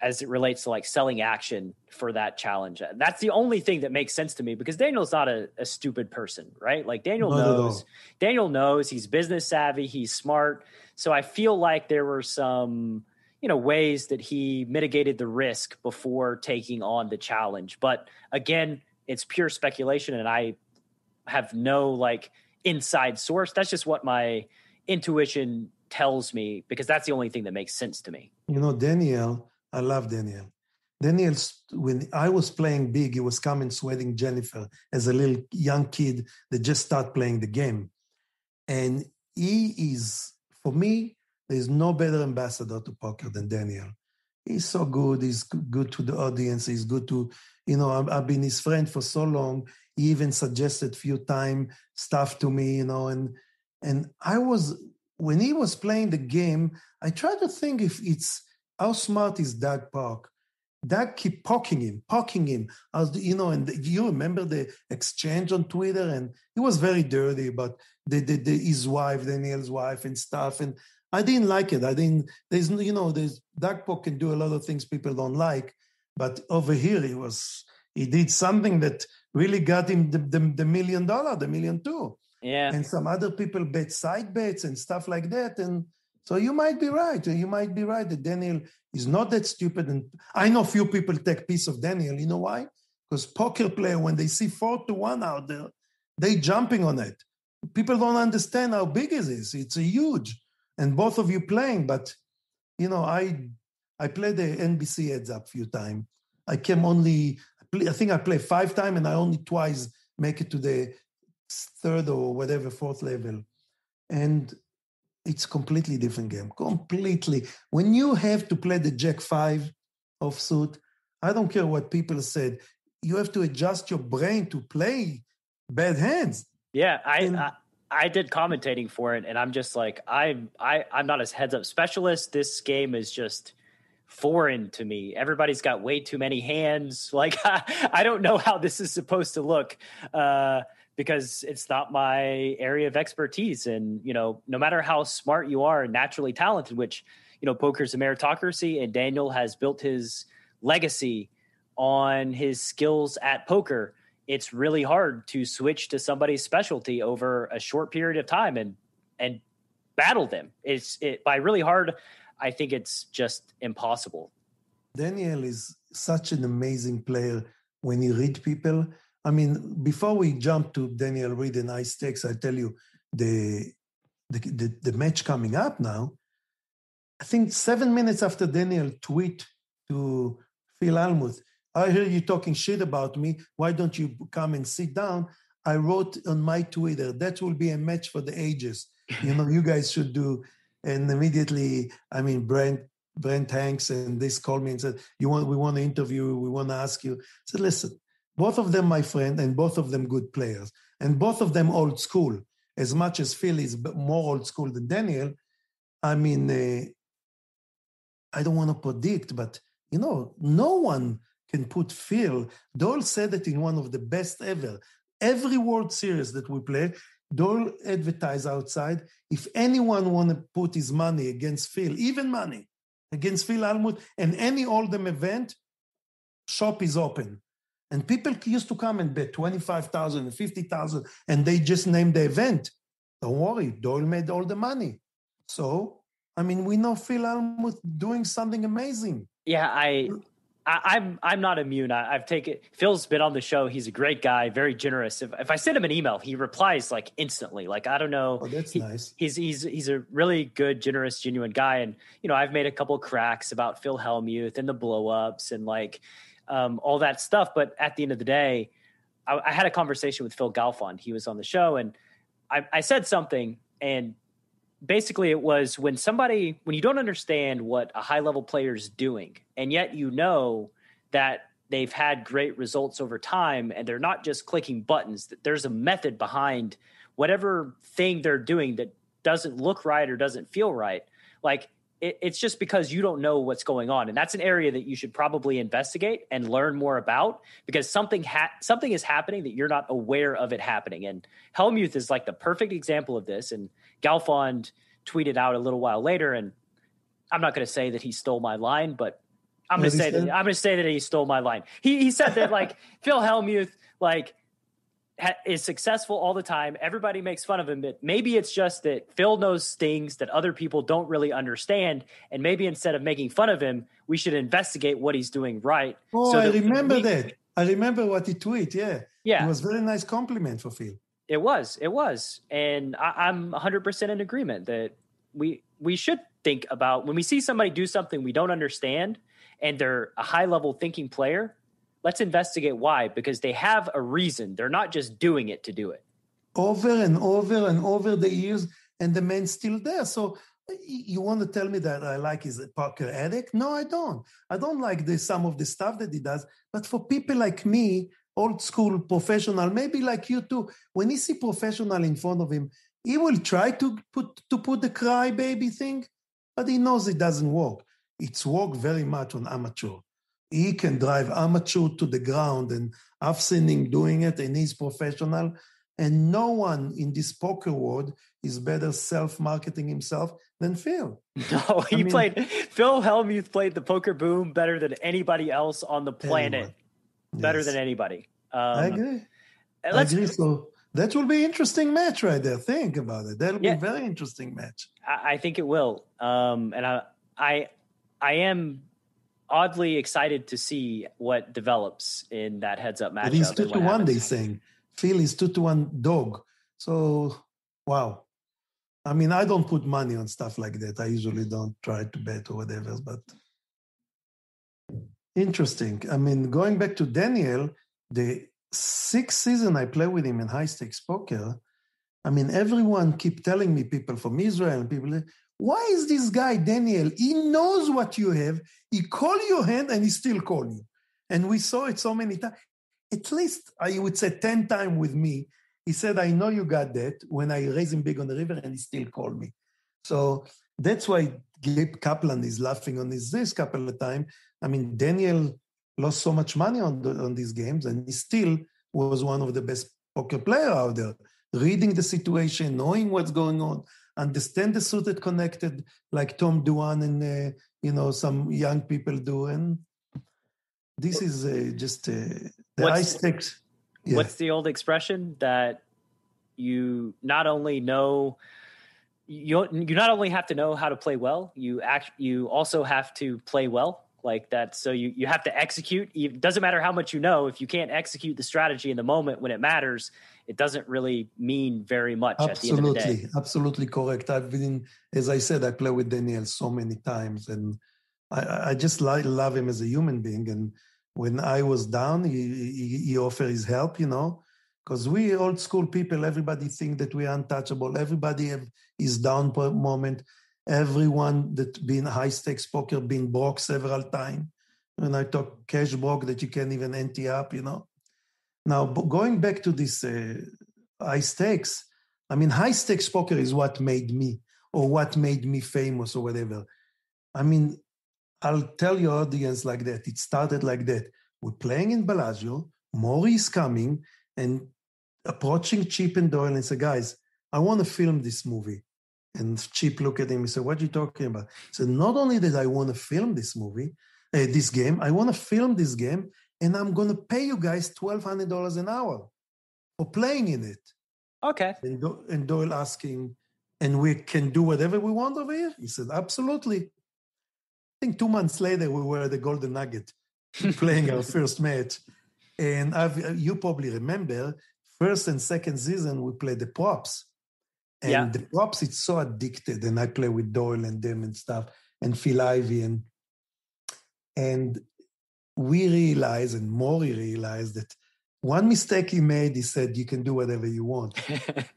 as it relates to like selling action for that challenge. That's the only thing that makes sense to me because Daniel's not a, a stupid person, right? Like Daniel not knows, Daniel knows he's business savvy, he's smart. So I feel like there were some you know ways that he mitigated the risk before taking on the challenge but again it's pure speculation and i have no like inside source that's just what my intuition tells me because that's the only thing that makes sense to me you know daniel i love daniel daniel when i was playing big he was coming sweating jennifer as a little young kid that just start playing the game and he is for me there's no better ambassador to poker than Daniel. He's so good. He's good to the audience. He's good to, you know, I've, I've been his friend for so long. He even suggested few time stuff to me, you know, and and I was when he was playing the game, I tried to think if it's how smart is Doug Polk. Doug keep poking him, poking him. As you know, and you remember the exchange on Twitter, and it was very dirty about the, the, the his wife, Daniel's wife, and stuff. And I didn't like it. I didn't. There's you know, there's Doug Polk can do a lot of things people don't like, but over here he was he did something that really got him the, the, the million dollar, the million two. Yeah. And some other people bet side bets and stuff like that. And so you might be right. You might be right that Daniel is not that stupid. And I know few people take piece of Daniel. You know why? Because poker player, when they see four to one out there, they jumping on it. People don't understand how big it is. It's a huge. And both of you playing, but you know, I I played the NBC heads up few times. I came only I think I played five times and I only twice make it to the third or whatever fourth level. And it's completely different game. Completely. When you have to play the Jack Five offsuit, I don't care what people said. You have to adjust your brain to play bad hands. Yeah, I, and, I I did commentating for it, and I'm just like I'm I I'm not a heads up specialist. This game is just foreign to me. Everybody's got way too many hands. Like I, I don't know how this is supposed to look. Uh, because it's not my area of expertise. And, you know, no matter how smart you are and naturally talented, which, you know, poker's a meritocracy and Daniel has built his legacy on his skills at poker, it's really hard to switch to somebody's specialty over a short period of time and and battle them. It's it by really hard, I think it's just impossible. Daniel is such an amazing player when he read people I mean, before we jump to Daniel Reed and High Stakes, I tell you the, the, the, the match coming up now. I think seven minutes after Daniel tweet to Phil Hellmuth, I hear you talking shit about me. Why don't you come and sit down? I wrote on my Twitter, that will be a match for the ages. You know, you guys should do. And immediately, I mean, Brent Brent Hanks and this called me and said, "You want? We want to interview. We want to ask you." I said, "Listen, both of them my friend and both of them good players. And both of them old school. As much as phil is more old school than daniel i mean uh, i don't want to predict but you know no one can put phil doyle said it in one of the best ever. Every world series that we play doyle advertise outside if anyone want to put his money against phil even money against phil hellmuth and any hold'em event shop is open and people used to come and bet 25,000 and 50,000 and they just named the event. Don't worry, Doyle made all the money. So, I mean, we know Phil Hellmuth doing something amazing. Yeah, I, I am I'm, I'm not immune. I, have taken Phil's been on the show. He's a great guy, very generous. If if I send him an email, he replies like instantly. Like I don't know. Oh, that's he, nice. He's he's he's a really good, generous, genuine guy. And you know, I've made a couple cracks about Phil Hellmuth and the blowups and like um, all that stuff. But at the end of the day, I, I, had a conversation with Phil Galfond. He was on the show, and I, I said something, and basically it was when somebody when you don't understand what a high level player is doing, and yet you know that they've had great results over time, and they're not just clicking buttons. That there's a method behind whatever thing they're doing that doesn't look right or doesn't feel right. Like it, it's just because you don't know what's going on, and that's an area that you should probably investigate and learn more about because something ha- something is happening that you're not aware of it happening. And Hellmuth is like the perfect example of this. And Galfond tweeted out a little while later, and I'm not going to say that he stole my line, but I'm going to say that I'm going to say that he stole my line. He he said that like Phil Hellmuth like ha- is successful all the time. Everybody makes fun of him, but maybe it's just that Phil knows things that other people don't really understand, and maybe instead of making fun of him, we should investigate what he's doing right. Oh, so I remember we, that. I remember what he tweeted. Yeah, yeah, it was very nice compliment for Phil. It was, it was, and I, I'm 100 percent in agreement that we we should think about when we see somebody do something we don't understand, and they're a high level thinking player let's investigate why because they have a reason. They're not just doing it to do it. Over and over and over the years, and the man's still there. So you want to tell me that I like his uh, poker addict? No, I don't. I don't like the some of the stuff that he does. But for people like me, old school professional, maybe like you too, when he see professional in front of him, he will try to put to put the cry baby thing, but he knows it doesn't work. It's worked very much on amateur he can drive amateur to the ground, and I've seen him doing it, and he's professional. And no one in this poker world is better self-marketing himself than Phil. No, he I mean, played Phil Hellmuth played the poker boom better than anybody else on the planet. Better than anybody. Um, I agree. I agree. So that will be interesting match right there. Think about it. That'll yeah, be a very interesting match. I, I think it will. Um, and I, I, I am oddly excited to see what develops in that heads up matchup. But he's two to one. They saying Phil is two to one dog. So wow. I mean, I don't put money on stuff like that. I usually don't try to bet or whatever. But interesting. I mean, going back to Daniel, the sixth season I play with him in high stakes poker. I mean, everyone keep telling me, people from Israel and people, why is this guy Daniel? He knows what you have. He call your hand and he still call you. And we saw it so many times. At least I would say ten times with me. He said, "I know you got that." When I raise him big on the river, and he still called me. So that's why Gabe Kaplan is laughing on this this couple of times. I mean, Daniel lost so much money on the, on these games, and he still was one of the best poker player out there. Reading the situation, knowing what's going on, understand the suited connected, like Tom Dwan and uh, you know some young people do, and this is uh, just uh, the high stakes. Yeah. What's the old expression that you not only know you you not only have to know how to play well, you act you also have to play well like that. So you you have to execute. It doesn't matter how much you know if you can't execute the strategy in the moment when it matters. It doesn't really mean very much absolutely, Absolutely correct. I've been, as I said, I play with Daniel so many times, and I, I just like, love him as a human being. And when I was down, he, he, he offered his help, you know, because we old school people, everybody think that we are untouchable. Everybody have his down per moment everyone that been high stakes poker been broke several times. When I talk cash broke that you can't even ante up, you know. Now going back to this uh, high stakes, I mean high stakes poker is what made me or what made me famous or whatever. I mean, I'll tell your audience like that. It started like that. We're playing in Bellagio. Maury is coming and approaching Chip and Doyle and say, guys, I want to film this movie. And Chip looked at him and said, What are you talking about? He said, Not only that I want to film this movie, uh, this game, I want to film this game, and I'm going to pay you guys $1,200 an hour for playing in it. Okay. And, Do- and Doyle asking, And we can do whatever we want over here? He said, Absolutely. I think two months later, we were at the Golden Nugget playing our first match. And I've, uh, you probably remember, first and second season, we played the props and yeah. the props, it's so addicted. And I play with Doyle and them and stuff, and Phil Ivey and and we realized, and Maury realized that one mistake he made, he said, you can do whatever you want.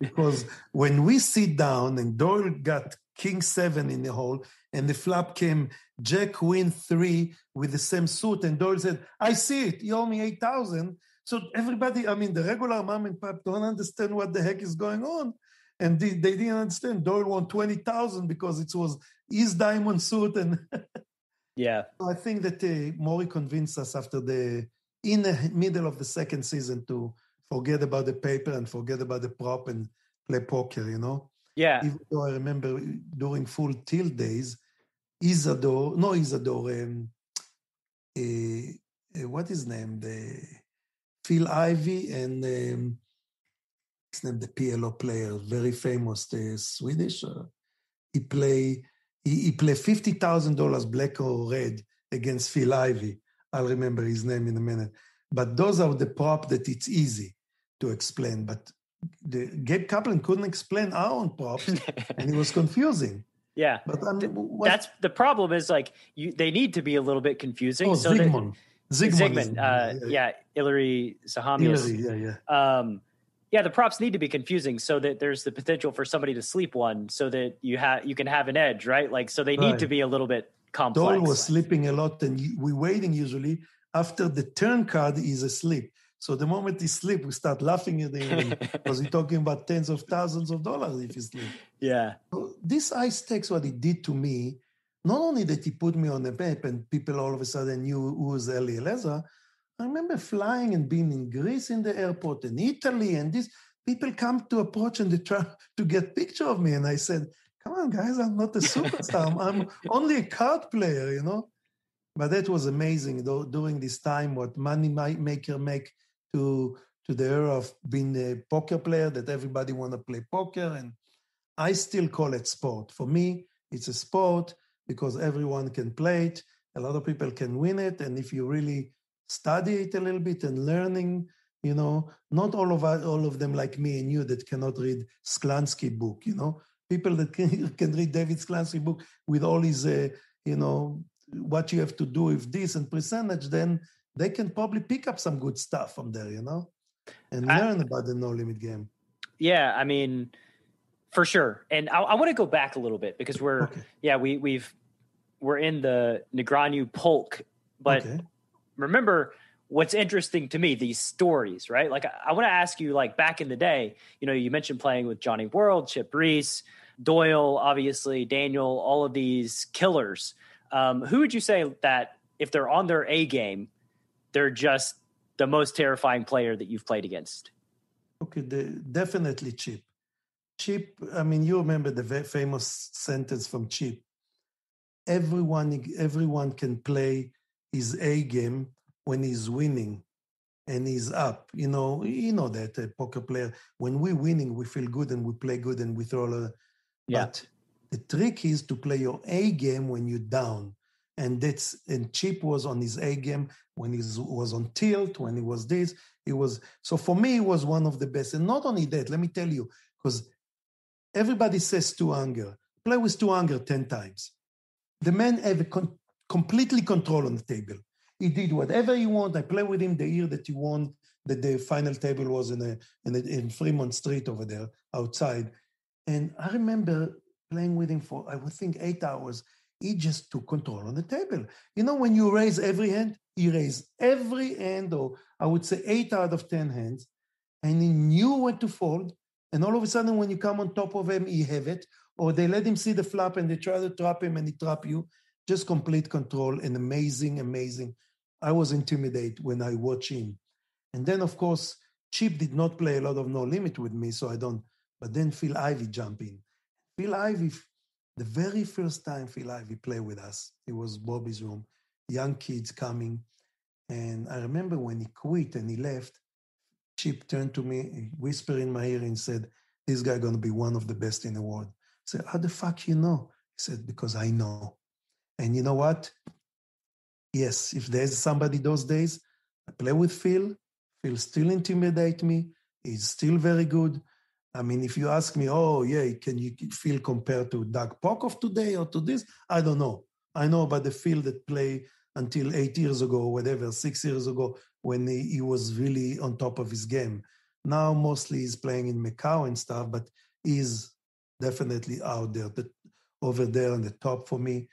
because when we sit down and Doyle got king seven in the hole, and the flop came jack queen three with the same suit, and Doyle said, I see it, you owe me 8,000. So everybody, I mean, the regular mom and pop don't understand what the heck is going on and they, they didn't understand. Doyle won twenty thousand because it was his diamond suit, and yeah, I think that uh, Maury convinced us after the in the middle of the second season to forget about the paper and forget about the prop and play poker. You know. Yeah. Even though I remember during full tilt days, Isildur, no Isildur, um, uh, uh, what is name? The Phil Ivey and um, name the PLO player, very famous, the Swedish. Uh, he play he, he play fifty thousand dollars black or red against Phil Ivey. I'll remember his name in a minute. But those are the prop that it's easy to explain. But the Gabe Kaplan couldn't explain our own props, and it was confusing. Yeah, but um, that's the problem. Is like you, they need to be a little bit confusing. Oh, so Ziigmund. Ziigmund, Ziigmund uh, yeah, yeah, Ilari Sahamies. yeah, yeah. Um, yeah, the props need to be confusing so that there's the potential for somebody to sleep one, so that you have you can have an edge, right? Like, so they need right. to be a little bit complex. Doyle was sleeping a lot, and we're waiting usually after the turn card is asleep. So the moment he sleep, we start laughing at him because he's talking about tens of thousands of dollars if he sleep. Yeah. So this ice takes what it did to me not only that he put me on the map and people all of a sudden knew who was Eli I remember flying and being in Greece in the airport, in Italy, and this people come to approach and they try to get picture of me. And I said, come on, guys, I'm not a superstar. I'm only a card player, you know? But that was amazing though, during this time, what money maker make to to the era of being a poker player that everybody want to play poker. And I still call it sport. For me, it's a sport because everyone can play it. A lot of people can win it. And if you really study it a little bit and learning, you know, not all of all of them like me and you that cannot read Sklansky book, you know, people that can, can read David Sklansky book with all his, uh, you know, what you have to do with this and percentage, then they can probably pick up some good stuff from there, you know, and I, learn about the no limit game. Yeah, I mean, for sure. And I, I want to go back a little bit because we're, okay. yeah, we we've we're in the Negreanu Polk, but okay. Remember what's interesting to me these stories, right? Like I, I want to ask you, like back in the day, you know, you mentioned playing with Johnny World, Chip Reese, Doyle, obviously Daniel, all of these killers. Um, who would you say that if they're on their A game, they're just the most terrifying player that you've played against? Okay, the, definitely Chip. Chip, I mean, you remember the famous sentence from Chip. Everyone, everyone can play his A game when he's winning and he's up. You know, you know that a poker player. When we're winning, we feel good and we play good and we throw a. Yeah. But the trick is to play your A game when you're down. And that's and Chip was on his A game when he was on tilt, when he was this. It was so for me, it was one of the best. And not only that, let me tell you, because everybody says Stu Ungar. Play with Stu Ungar 10 times. The man have a con- completely control on the table. He did whatever he want. I played with him the year that he won. That the final table was in a, in, a, in Fremont Street over there outside, and I remember playing with him for I would think eight hours. He just took control on the table. You know, when you raise every hand, he raised every hand, or I would say eight out of ten hands, and he knew when to fold. And all of a sudden, when you come on top of him, he have it, or they let him see the flop and they try to trap him and he trap you. Just complete control and amazing, amazing. I was intimidated when I watch him. And then, of course, Chip did not play a lot of No Limit with me, so I don't. But then Phil Ivey jumped in. Phil Ivey, the very first time Phil Ivey played with us, it was Bobby's room, young kids coming. And I remember when he quit and he left, Chip turned to me, whispered in my ear, and said, This guy gonna be one of the best in the world. I said, How the fuck you know? He said, Because I know. And you know what? yes, if there's somebody those days, I play with Phil. Phil still intimidate me. He's still very good. I mean, if you ask me, oh yeah, can you feel compared to Doug Polk of today or to this? I don't know. I know about the Phil that play until eight years ago, whatever, six years ago, when he, he was really on top of his game. Now mostly he's playing in Macau and stuff, but he's definitely out there, but over there on the top for me.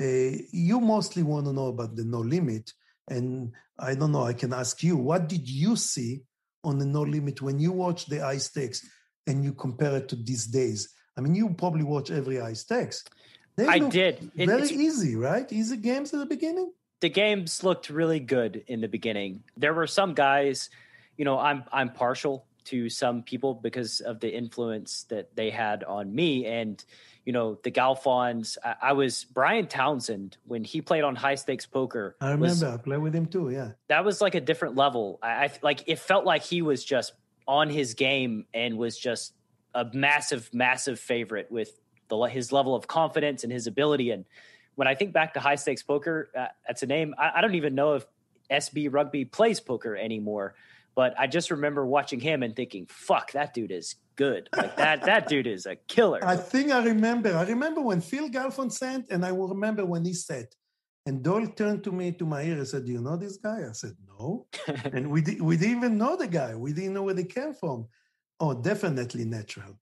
Uh, you mostly want to know about the no limit. And I don't know, I can ask you, what did you see on the no limit when you watch the high stakes and you compare it to these days? I mean, you probably watch every high stakes. They I did. It, very easy, right? Easy games at the beginning. The games looked really good in the beginning. There were some guys, you know, I'm I'm partial to some people because of the influence that they had on me. And you know, the Galfonds. I, I, was Brian Townsend when he played on high stakes poker. I remember was, I played with him too. Yeah, that was like a different level. I, I like it felt like he was just on his game and was just a massive, massive favorite with the his level of confidence and his ability. And when I think back to high stakes poker, uh, that's a name I, I don't even know if SB Rugby plays poker anymore. But I just remember watching him and thinking, "Fuck, that dude is good. Like that, that dude is a killer. I think I remember. I remember when Phil Galfond sent, and I will remember when he said, and Doyle turned to me to my ear and said, "Do you know this guy?" I said, "No," and we di- we didn't even know the guy. We didn't know where they came from. Oh, definitely natural.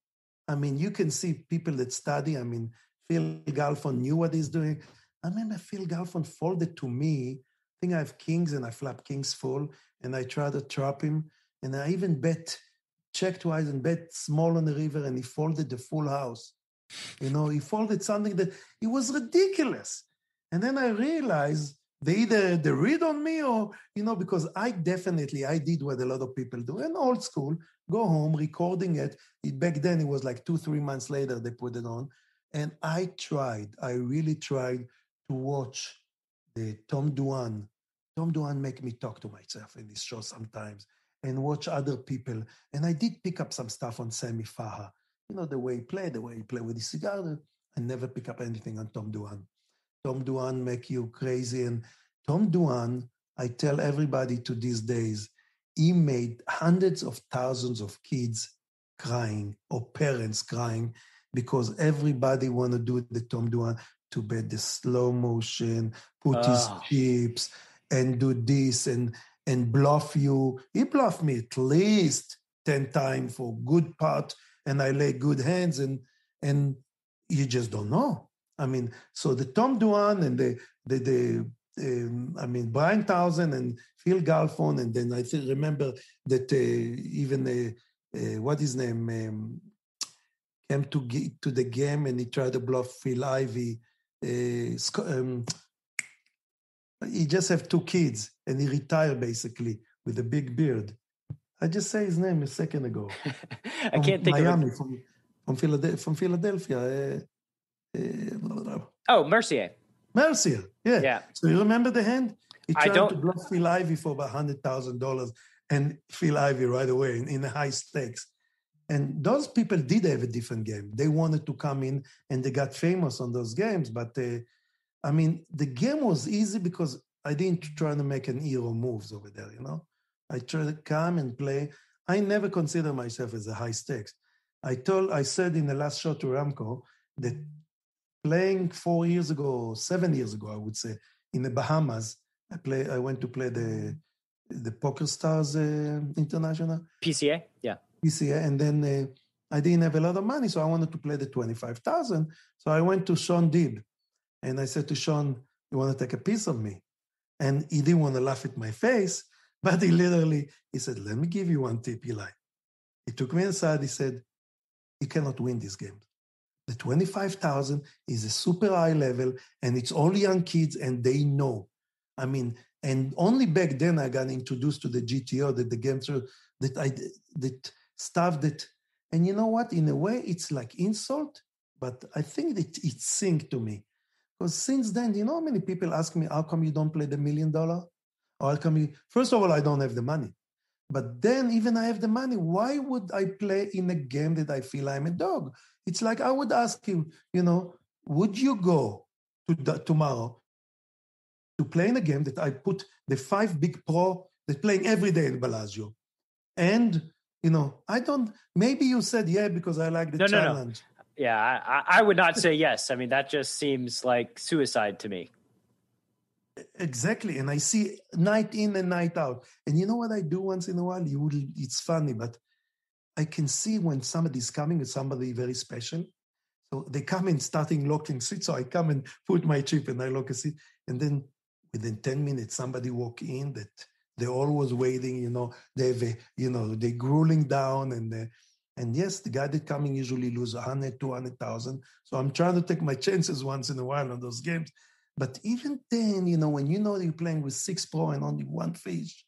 I mean, you can see people that study. I mean, Phil Galfond knew what he's doing. I remember Phil Galfond folded to me. I think I have kings and I flap kings full, and I try to trap him, and I even bet checked twice and bet small on the river, and he folded the full house. You know, he folded something that it was ridiculous. And then I realized they either they read on me or, you know, because I definitely, I did what a lot of people do in old school, go home, recording it. it. Back then it was like two, three months later they put it on. And I tried, I really tried to watch the Tom Dwan. Tom Dwan make me talk to myself in this show sometimes and watch other people. And I did pick up some stuff on Sammy Farha. You know, the way he played, the way he played with his cigar. I never pick up anything on Tom Dwan. Tom Dwan make you crazy. And Tom Dwan, I tell everybody to these days, he made hundreds of thousands of kids crying or parents crying because everybody want to do the Tom Dwan to bet the slow motion, put oh. his ah. chips and do this and and bluff you. He bluffed me at least 10 times for good part and I lay good hands and and you just don't know. I mean, so the Tom Dwan and the the, the um, I mean Brian Townsend and Phil Galfond, and then I remember that uh, even uh, uh, what his name um, came to to the game and he tried to bluff Phil Ivey. Uh, um, he just have two kids and he retired basically with a big beard. I just say his name a second ago. I can't think Miami, of From, from Philadelphia. From Philadelphia. Uh, oh, Mercier. Mercier, yeah. Yeah. So you remember the hand? He tried I don't... to bluff Phil Ivey for about hundred thousand dollars, and Phil Ivey right away in, in the high stakes. And those people did have a different game. They wanted to come in, and they got famous on those games. But uh, I mean, the game was easy because I didn't try to make an hero moves over there. You know, I tried to come and play. I never consider myself as a high stakes. I told, I said in the last show to Remko that playing four years ago, seven years ago, I would say, in the Bahamas. I play. I went to play the the Poker Stars uh, International. PCA, yeah. PCA, and then uh, I didn't have a lot of money, so I wanted to play the twenty five thousand. So I went to Deeb, and I said to Sean, "You want to take a piece of me?" And he didn't want to laugh at my face, but he literally he said, "Let me give you one tip, Eli." He took me inside. He said, "You cannot win this game. The 25,000 is a super high level and it's all young kids and they know. I mean, and only back then I got introduced to the GTO, that the game that I that stuff that, and you know what? In a way, it's like insult, but I think that it sink to me. Because since then, you know how many people ask me, how come you don't play the million dollar? Or how come you, first of all, I don't have the money. But then, even I have the money, why would I play in a game that I feel I'm a dog? It's like I would ask you, you know, would you go to the, tomorrow to play in a game that I put the five big pro that playing every day in Bellagio? And, you know, I don't, maybe you said yeah because I like the no, challenge. Yeah, I, I would not say yes. I mean, that just seems like suicide to me. Exactly. And I see night in and night out. And you know what I do once in a while? You it's funny, but I can see when somebody's coming with somebody very special. So they come in starting locking seats. So I come and put my chip and I lock a seat. And then within 10 minutes, somebody walk in that they're always waiting, you know, they've, a, you know, they're grueling down and they, and yes, the guy that coming usually lose 100, 200,000. So I'm trying to take my chances once in a while on those games. But even then, you know, when you know you're playing with six pro and only one fish,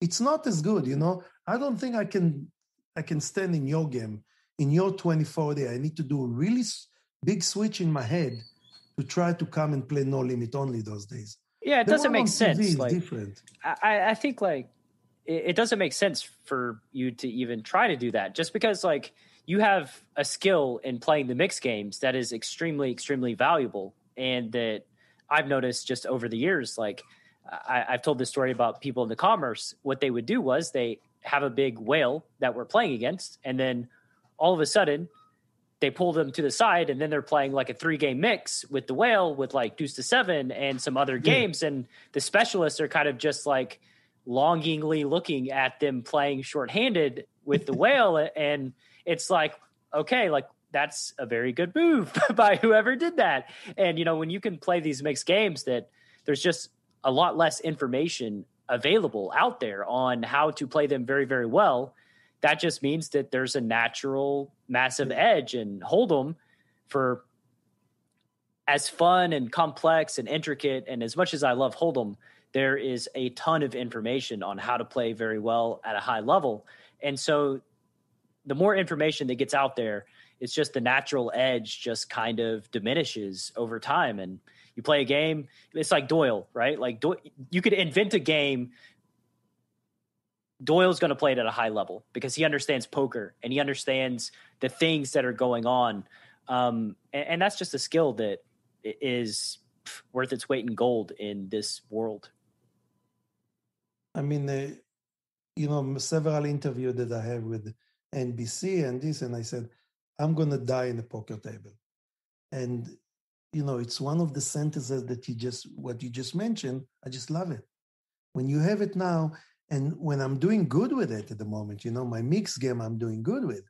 it's not as good, you know. I don't think I can I can stand in your game, in your 24 day. I need to do a really big switch in my head to try to come and play no limit only those days. Yeah, it the doesn't make sense. Like, different. I, I think like it, it doesn't make sense for you to even try to do that just because like you have a skill in playing the mixed games that is extremely, extremely valuable and that I've noticed just over the years, like I, have told this story about people in the commerce. What they would do was they have a big whale that we're playing against, and then all of a sudden they pull them to the side, and then they're playing like a three game mix with the whale with like deuce to seven and some other hmm. games, yeah. and the specialists are kind of just like longingly looking at them playing shorthanded with the whale, and it's like okay, like that's a very good move by whoever did that. And you know, when you can play these mixed games, that there's just a lot less information available out there on how to play them very, very well. That just means that there's a natural massive edge and Hold'em for as fun and complex and intricate and as much as I love Hold'em, there is a ton of information on how to play very well at a high level. And so the more information that gets out there, it's just the natural edge just kind of diminishes over time. And you play a game, it's like Doyle, right? Like Do- you could invent a game. Doyle's going to play it at a high level because he understands poker and he understands the things that are going on. Um, and, and that's just a skill that is worth its weight in gold in this world. I mean, uh, you know, several interviews that I have with NBC and this, and I said, I'm going to die in a poker table. And, you know, it's one of the sentences that you just, what you just mentioned, I just love it. When you have it now, and when I'm doing good with it at the moment, you know, my mixed game I'm doing good with.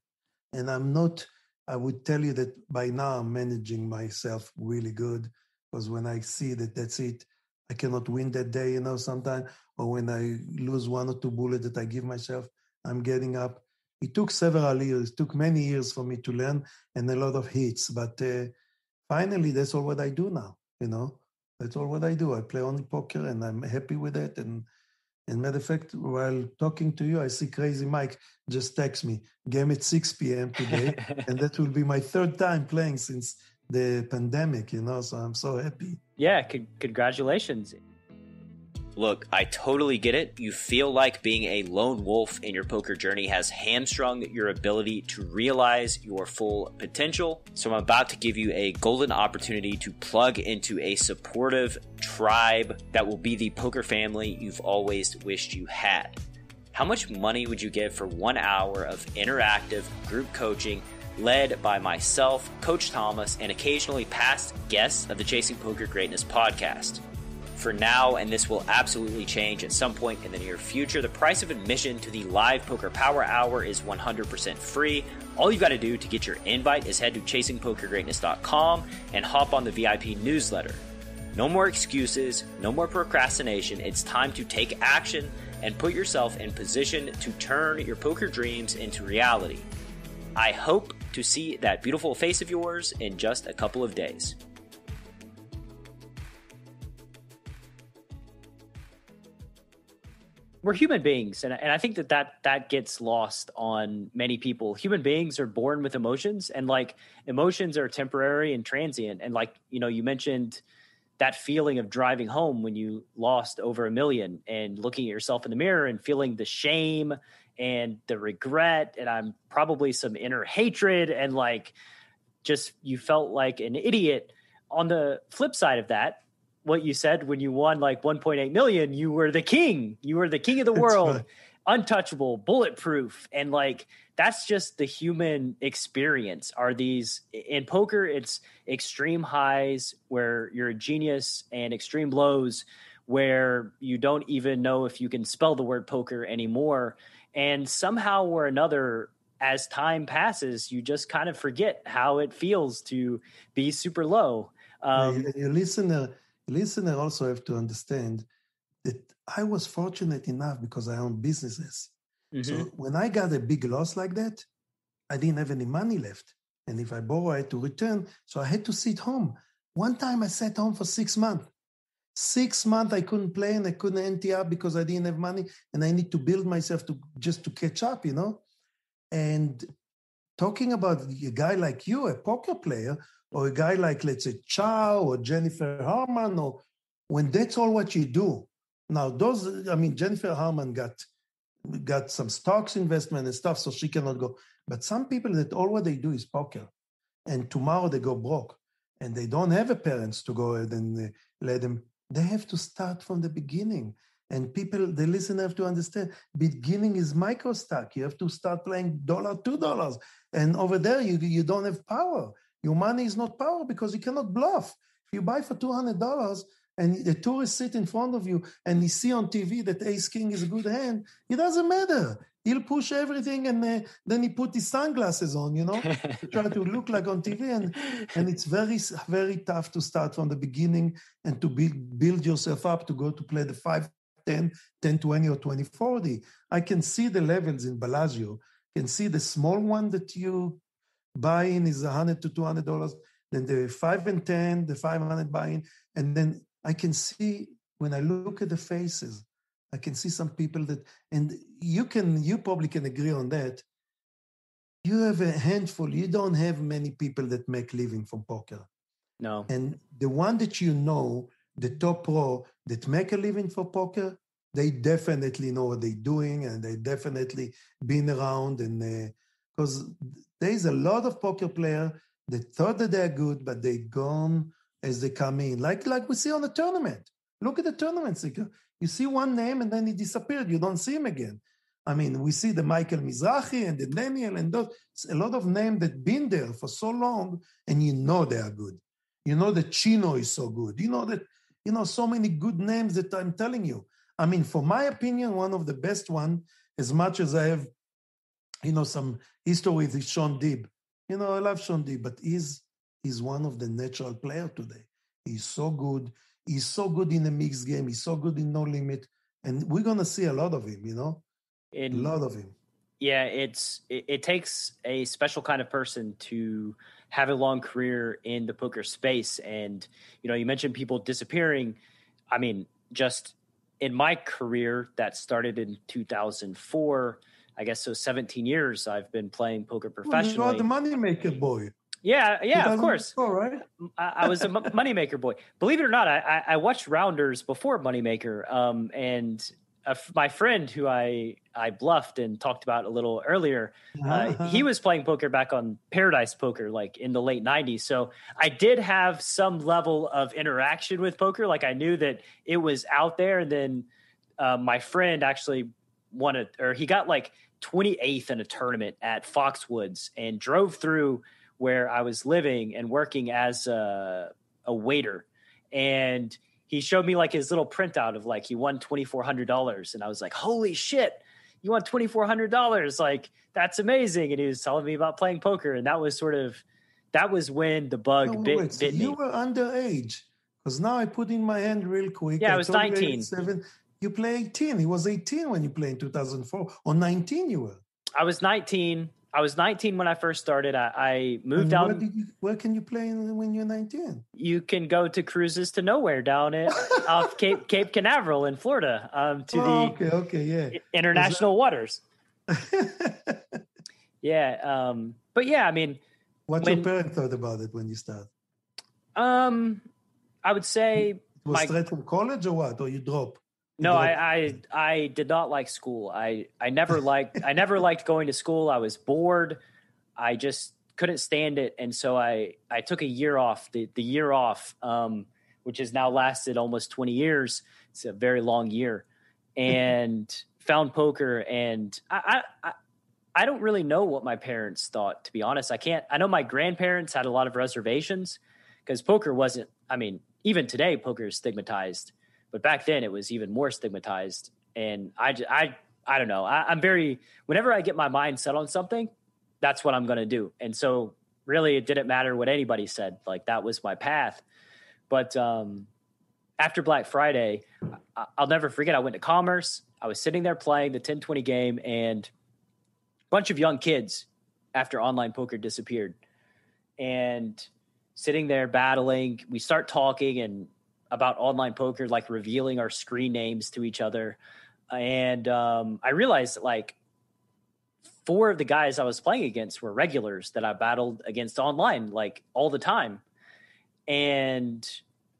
And I'm not, I would tell you that by now I'm managing myself really good because when I see that that's it, I cannot win that day, you know, sometimes, or when I lose one or two bullets that I give myself, I'm getting up. It took several years, it took many years for me to learn and a lot of hits, but uh, finally, that's all what I do now, you know. That's all what I do. I play only poker and I'm happy with it. And and matter of fact, while talking to you, I see Crazy Mike just text me, game at 6 p.m. today. and that will be my third time playing since the pandemic, you know, so I'm so happy. Yeah, c- congratulations. Look, I totally get it. You feel like being a lone wolf in your poker journey has hamstrung your ability to realize your full potential. So, I'm about to give you a golden opportunity to plug into a supportive tribe that will be the poker family you've always wished you had. How much money would you give for one hour of interactive group coaching led by myself, Coach Thomas, and occasionally past guests of the Chasing Poker Greatness podcast? For now, and this will absolutely change at some point in the near future. The price of admission to the live Poker Power Hour is 100% free. All you've got to do to get your invite is head to chasingpokergreatness.com and hop on the VIP newsletter. No more excuses, no more procrastination. It's time to take action and put yourself in position to turn your poker dreams into reality. I hope to see that beautiful face of yours in just a couple of days. We're human beings and, and i think that, that that gets lost on many people. Human beings are born with emotions and like emotions are temporary and transient. And like you know you mentioned that feeling of driving home when you lost over a million and looking at yourself in the mirror and feeling the shame and the regret and i'm probably some inner hatred and like just you felt like an idiot. On the flip side of that what you said when you won like 1.8 million you were the king. You were the king of the world. right. untouchable bulletproof and like that's just the human experience. Are these in poker it's extreme highs where you're a genius and extreme lows where you don't even know if you can spell the word poker anymore. And somehow or another as time passes you just kind of forget how it feels to be super low. Um, you listen to listener also have to understand that I was fortunate enough because I own businesses. Mm-hmm. So when I got a big loss like that, I didn't have any money left. And if I borrow, I had to return. So I had to sit home. One time I sat home for six months. Six months I couldn't play and I couldn't ante up because I didn't have money and I need to build myself to just to catch up, you know? And talking about a guy like you, a poker player, or a guy like, let's say, Chau or Jennifer Harman, or when that's all what you do. Now, those, I mean, Jennifer Harman got got some stocks investment and stuff, so she cannot go. But some people that all what they do is poker, and tomorrow they go broke, and they don't have a parents to go ahead and uh, let them. They have to start from the beginning. And people, the listener have to understand, beginning is micro stock. You have to start playing dollar, two dollars. And over there, you, you don't have power. Your money is not power because you cannot bluff. If you buy for $200 and the tourist sit in front of you and he see on TV that ace king is a good hand, it doesn't matter. He'll push everything and uh, then he put his sunglasses on, you know, try to look like on TV. And, and it's very, very tough to start from the beginning and to build, build yourself up to go to play the 5, 10, 10, 20 or 20, 40. I can see the levels in Bellagio, can see the small one that you buy-in is 100 to 200 dollars then the 5 and 10 the 500 buy-in and then i can see when i look at the faces i can see some people that and you can you probably can agree on that. You have a handful you don't have many people that make living from poker. No. And the one that you know the top pro that make a living for poker they definitely know what they're doing and they definitely been around and uh, because there's a lot of poker player that thought that they're good but they gone as they come in. Like like we see on the tournament. Look at the tournaments you see one name and then he disappeared you don't see him again. I mean we see the michael mizrahi and the daniel and those a lot of names that been there for so long and you know they are good. You know that chino is so good. You know that you know so many good names that i'm telling you. I mean, for my opinion, one of the best one, as much as I have, you know, some history with Shaun Deeb. You know, I love Shaun Deeb, but he's he's one of the natural player today. He's so good. He's so good in the mixed game. He's so good in no limit, and we're gonna see a lot of him. You know, a lot of him. Yeah, it's it, it takes a special kind of person to have a long career in the poker space, and you know, you mentioned people disappearing. I mean, just in my career that started in 2004 i guess so 17 years i've been playing poker professionally well, you are the moneymaker boy yeah yeah of course All right. I, I, was a moneymaker boy believe it or not I, I watched rounders before moneymaker um, and my friend who I I bluffed and talked about a little earlier, uh, uh-huh. he was playing poker back on Paradise Poker, like in the late '90s. So I did have some level of interaction with poker. Like I knew that it was out there. And then uh, my friend actually wanted, or he got like 28th in a tournament at Foxwoods and drove through where I was living and working as a, a waiter. And he showed me like his little printout of like he won twenty four hundred dollars, and I was like, "Holy shit, you won twenty four hundred dollars! Like that's amazing!" And he was telling me about playing poker, and that was sort of that was when the bug no, bit, wait, bit you me. were underage because now I put in my hand real quick. Yeah, I, I was nineteen. Seven. You play eighteen. He was eighteen when you played in two thousand four, or nineteen. You were. I was nineteen. I was 19 when I first started. I, I moved out. Where, you, where, can you play when you're 19? You can go to cruises to nowhere down at off Cape Cape Canaveral in Florida um, to oh, the okay, okay, yeah, international that... waters. yeah, um, but yeah, I mean, what when, your parents thought about it when you started? Um, I would say it was my, straight from college or what, or you drop? No, I, I, I did not like school. I I never liked I never liked going to school. I was bored. I just couldn't stand it, and so I I took a year off. The the year off, um, which has now lasted almost twenty years. It's a very long year, and found poker. And I, I I don't really know what my parents thought. To be honest, I can't. I know my grandparents had a lot of reservations because poker wasn't. I mean, even today, poker is stigmatized but back then it was even more stigmatized. And I, I, I don't know. I, am very, whenever I get my mind set on something, that's what I'm going to do. And so really it didn't matter what anybody said. Like that was my path. But, um, after Black Friday, I, I'll never forget. I went to Commerce. I was sitting there playing the 1020 game, and a bunch of young kids after online poker disappeared. And sitting there battling, we start talking, and about online poker, like revealing our screen names to each other. And um, I realized that, like four of the guys I was playing against were regulars that I battled against online like all the time. And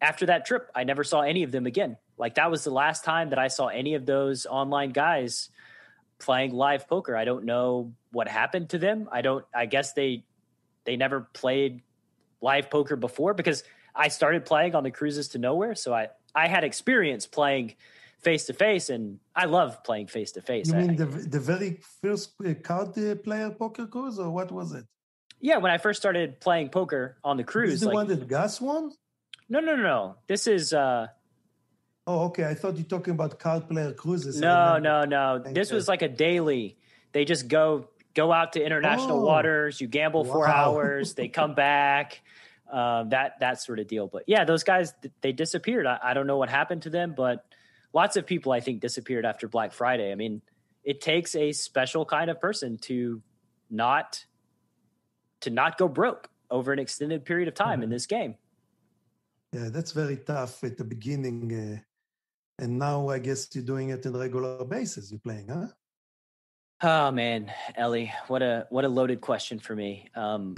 after that trip, I never saw any of them again. Like that was the last time that I saw any of those online guys playing live poker. I don't know what happened to them. I don't I guess they they never played live poker before because I started playing on the cruises to nowhere, so I I had experience playing face to face, and I love playing face to face. You mean the the very first uh, card uh, player poker cruise, or what was it? Yeah, when I first started playing poker on the cruise, this the like, one that Gus won. No, no, no, no. This is. uh Oh, okay. I thought you're talking about card player cruises. No, no, no. This was like a daily. They just go go out to international oh, waters. You gamble four wow. hours. They come back um, that that sort of deal. But yeah, those guys they disappeared. I, I, don't know what happened to them, but lots of people I think disappeared after Black Friday. I mean, it takes a special kind of person to not to not go broke over an extended period of time in mm-hmm. this game. Yeah, that's very tough at the beginning. Uh, and now I guess you're doing it on a regular basis. You're playing, huh? Oh man, Eli, what a what a loaded question for me. Um,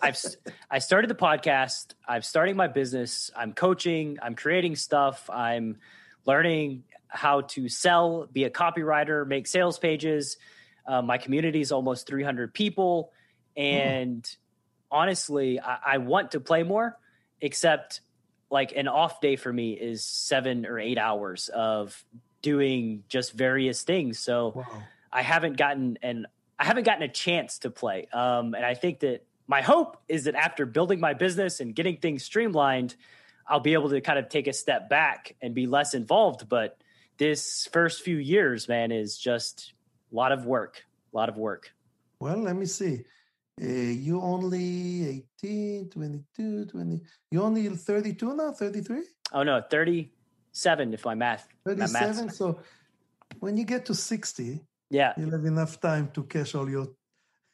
I've I started the podcast. I'm starting my business. I'm coaching. I'm creating stuff. I'm learning how to sell, be a copywriter, make sales pages. Uh, my community is almost 300 people, and mm. honestly, I, I want to play more. Except, like an off day for me is seven or eight hours of doing just various things. So. Wow I haven't gotten and I haven't gotten a chance to play. Um, and I think that my hope is that after building my business and getting things streamlined, I'll be able to kind of take a step back and be less involved. But this first few years, man, is just a lot of work, a lot of work. Well, let me see. Uh, you only 18, 22, 20. You only 32 now, 33? Oh, no, 37 if my math. 37. My math. So when you get to 60, yeah. You'll have enough time to cash all your.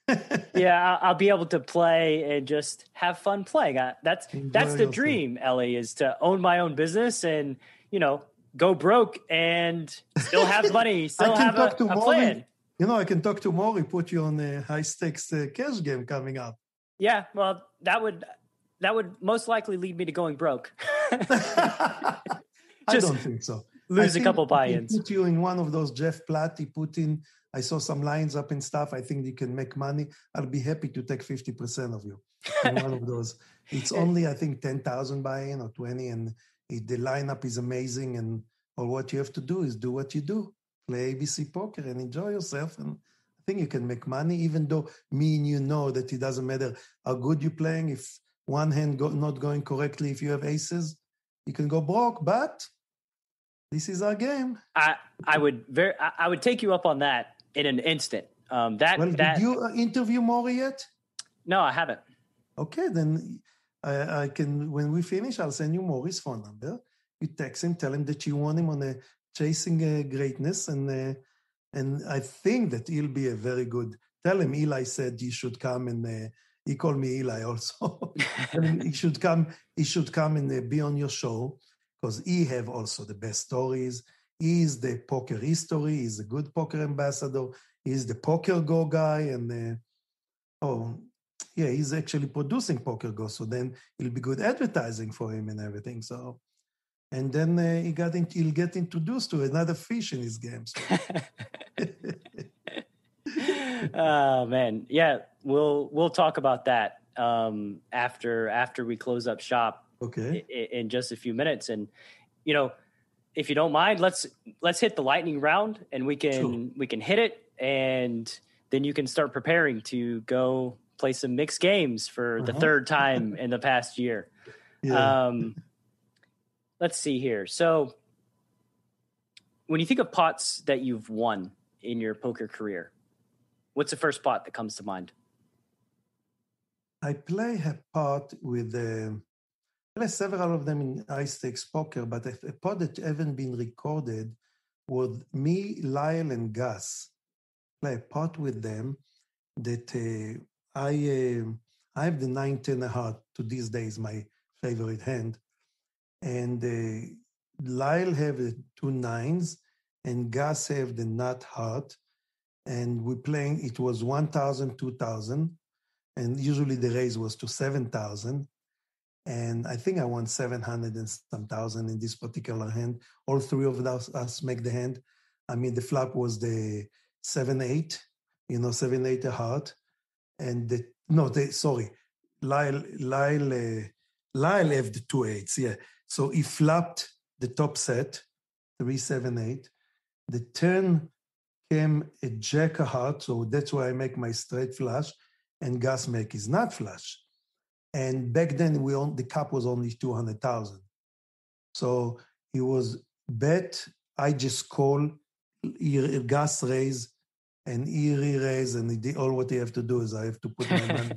yeah, I'll, be able to play and just have fun playing. that's Enjoy that's the yourself. dream, Eli, is to own my own business and you know go broke and still have money, still have a, a plan. You know, I can talk to Mori, put you on a high stakes uh, cash game coming up. Yeah, well, that would that would most likely lead me to going broke. I don't think so lose a couple buy-ins. Put you in one of those Jeff Platt. Put in. I saw some lines up and stuff. I think you can make money. I'll be happy to take fifty percent of you in one of those. It's only I think ten thousand buy-in or twenty, and it, the lineup is amazing. And all what you have to do is do what you do. Play ABC poker and enjoy yourself. And I think you can make money, even though me and you know that it doesn't matter how good you're playing. If one hand go, not going correctly, if you have aces, you can go broke. But this is our game. I I would very I would take you up on that in an instant. Um, that well, that, did you uh, interview Mori yet? No, I haven't. Okay, then I, I can. When we finish, I'll send you Mori's phone number. You text him, tell him that you want him on a chasing uh, greatness, and uh, and I think that he'll be a very good. Tell him Eli said he should come and. Uh, he called me Eli also. he should come. He should come and uh, be on your show because he have also the best stories. He is the poker history. He's a good poker ambassador. He's the PokerGO guy, and uh, oh, yeah, he's actually producing PokerGO. So then it'll be good advertising for him and everything. So, and then uh, he got in, he'll get introduced to another fish in his games. oh man, yeah, we'll we'll talk about that um, after after we close up shop okay in, in just a few minutes and you know if you don't mind let's let's hit the lightning round and we can sure. we can hit it and then you can start preparing to go play some mixed games for uh-huh. the third time in the past year yeah. um let's see here so when you think of pots that you've won in your poker career what's the first pot that comes to mind I play a pot with there are several of them in high stakes poker, but a, a pod that haven't been recorded was me, Lyle, and Gus. Play a pot with them that uh, I uh, I have the nine ten heart to these days my favorite hand, and uh, Lyle have the two nines, and Gus have the nut heart, and we playing. It was 1,000, 2,000, and usually the raise was to seven thousand and I think I won 700 and some thousand in this particular hand. All three of us, make the hand. I mean, the flop was the 7 8, you know, 7 8 a heart. And the, no, the, sorry, Lyle, Lyle, uh, Lyle have the two eights, yeah. So he flopped the top set, 3 7 8. The turn came a jack a heart, so that's why I make my straight flush, and Gus make his nut flush. And back then, we on, the cap was only 200,000. So he was bet, I just call, Gus raise, and Erie raise, and did, all what they have to do is I have to put my money.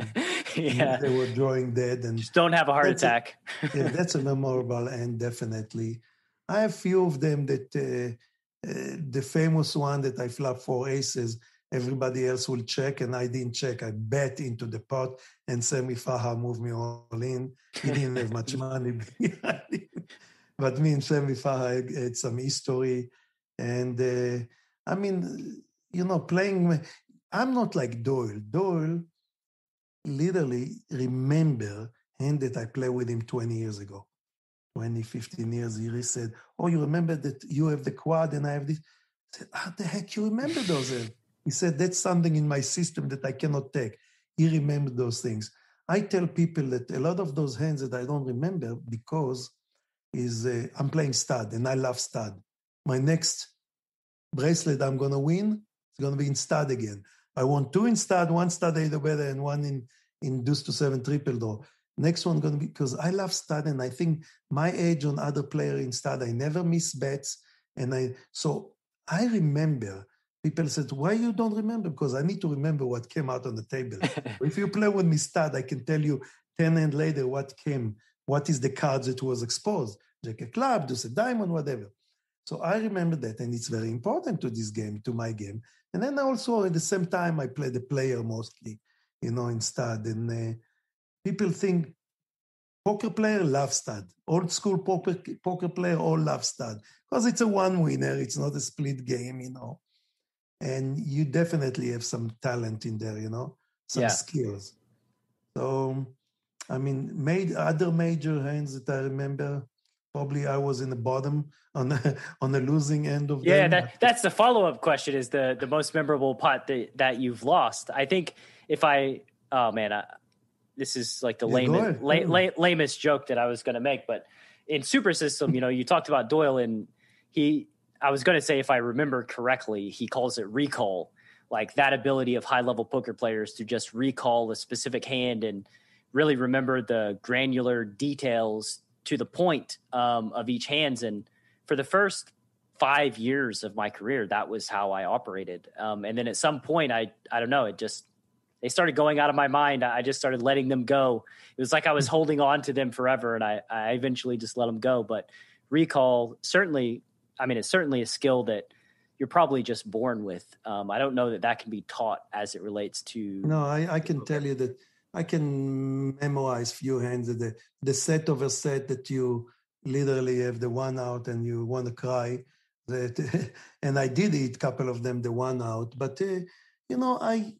yeah. They were drawing dead. and Just don't have a heart attack. A, yeah, that's a memorable and definitely. I have few of them that uh, uh, the famous one that I flop four aces everybody else will check, and I didn't check. I bet into the pot, and Sammy Farha moved me all in. He didn't have much money but me and Sammy Farha had some history, and uh, I mean, you know, playing. I'm not like Doyle. Doyle literally remember hand that I played with him 20 years ago. 20, 15 years, he said, Oh, you remember that you have the quad and I have this? I said, How the heck you remember those? He said, That's something in my system that I cannot take. He remembered those things. I tell people that a lot of those hands that I don't remember because is uh, I'm playing stud and I love stud. My next bracelet I'm gonna win is gonna be in stud again. I want two in stud, one stud eight or better, and one in in deuce to seven triple draw. Next one gonna be because I love stud and I think my age on other player in stud, I never miss bets. And I so I remember people said, Why you don't remember? Because I need to remember what came out on the table. if you play with me stud, I can tell you 10 and later what came, what is the cards that was exposed. Jack a club, deuce a diamond, whatever. So I remember that, and it's very important to this game, to my game. And then also at the same time, I play the player mostly, you know, in stud. And uh, people think poker player love stud. Old school poker poker player all love stud because it's a one winner. It's not a split game, you know. And you definitely have some talent in there, you know, some yeah. skills. So, I mean, made other major hands that I remember. Probably I was in the bottom on the on the losing end of. Yeah, that, that's the follow up question. Is the the most memorable pot that that you've lost? I think if I oh man, I, this is like the yeah, lamest, la, la, lamest joke that I was going to make, but in Super System, you know, you talked about Doyle and he, I was going to say, if I remember correctly, he calls it recall, like that ability of high level poker players to just recall a specific hand and really remember the granular details to the point um, of each hands. And for the first five years of my career, that was how I operated. Um, and then at some point, I, I don't know, it just they started going out of my mind. I just started letting them go. It was like I was holding on to them forever, and I, I eventually just let them go. But recall, certainly, I mean, it's certainly a skill that you're probably just born with. Um, I don't know that that can be taught as it relates to. No, I, I can tell you that I can memorize few hands the the set over set that you literally have the one out and you want to cry. That and I did it, couple of them, the one out. But uh, you know, I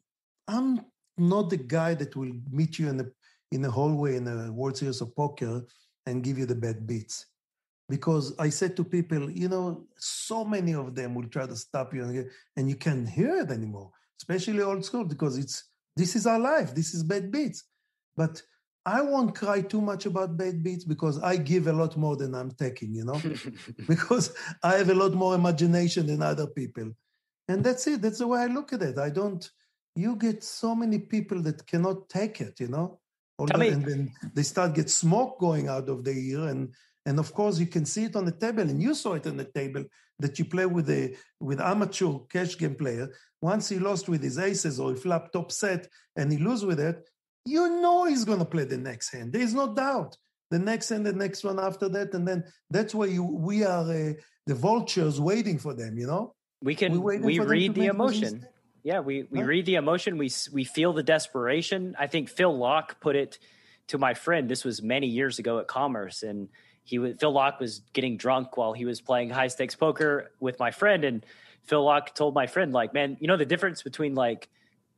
I'm not the guy that will meet you in a in a hallway in a World Series of Poker and give you the bad beats. Because I said to people, you know, so many of them will try to stop you and you can't hear it anymore, especially old school, because it's this is our life, this is bad beats. But I won't cry too much about bad beats because I give a lot more than I'm taking, you know, because I have a lot more imagination than other people. And that's it. That's the way I look at it. I don't you get so many people that cannot take it, you know? Although, and then they start get smoke going out of the ear and and of course you can see it on the table and you saw it on the table that you play with a with amateur cash game player once he lost with his aces or he flop top set and he lose with it you know he's going to play the next hand there's no doubt the next and the next one after that and then that's why you we are uh, the vultures waiting for them you know we can we read the emotion yeah, we, we huh? read the emotion. We we feel the desperation. I think Phil Laak put it to my friend. This was many years ago at Commerce, and he was, Phil Laak was getting drunk while he was playing high stakes poker with my friend, and Phil Laak told my friend, like, man, you know the difference between like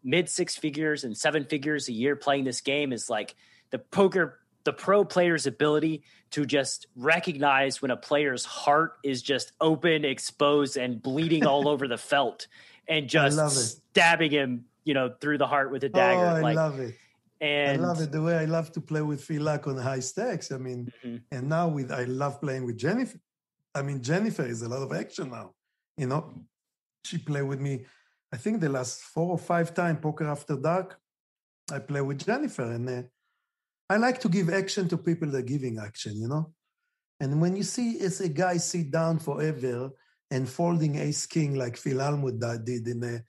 mid six figures and seven figures a year playing this game is like the poker the pro player's ability to just recognize when a player's heart is just open, exposed, and bleeding all over the felt and just stabbing him, you know, through the heart with a oh, dagger. Oh, I like, love it. And I love it the way I love to play with Phil Laak on high stakes. I mean, mm-hmm. and now with I love playing with Jennifer. I mean, Jennifer is a lot of action now. You know, she played with me. I think the last four or five time poker after dark, I play with Jennifer, and uh, I like to give action to people that are giving action. You know, and when you see as a guy sit down forever and folding ace king like Phil Hellmuth did in a,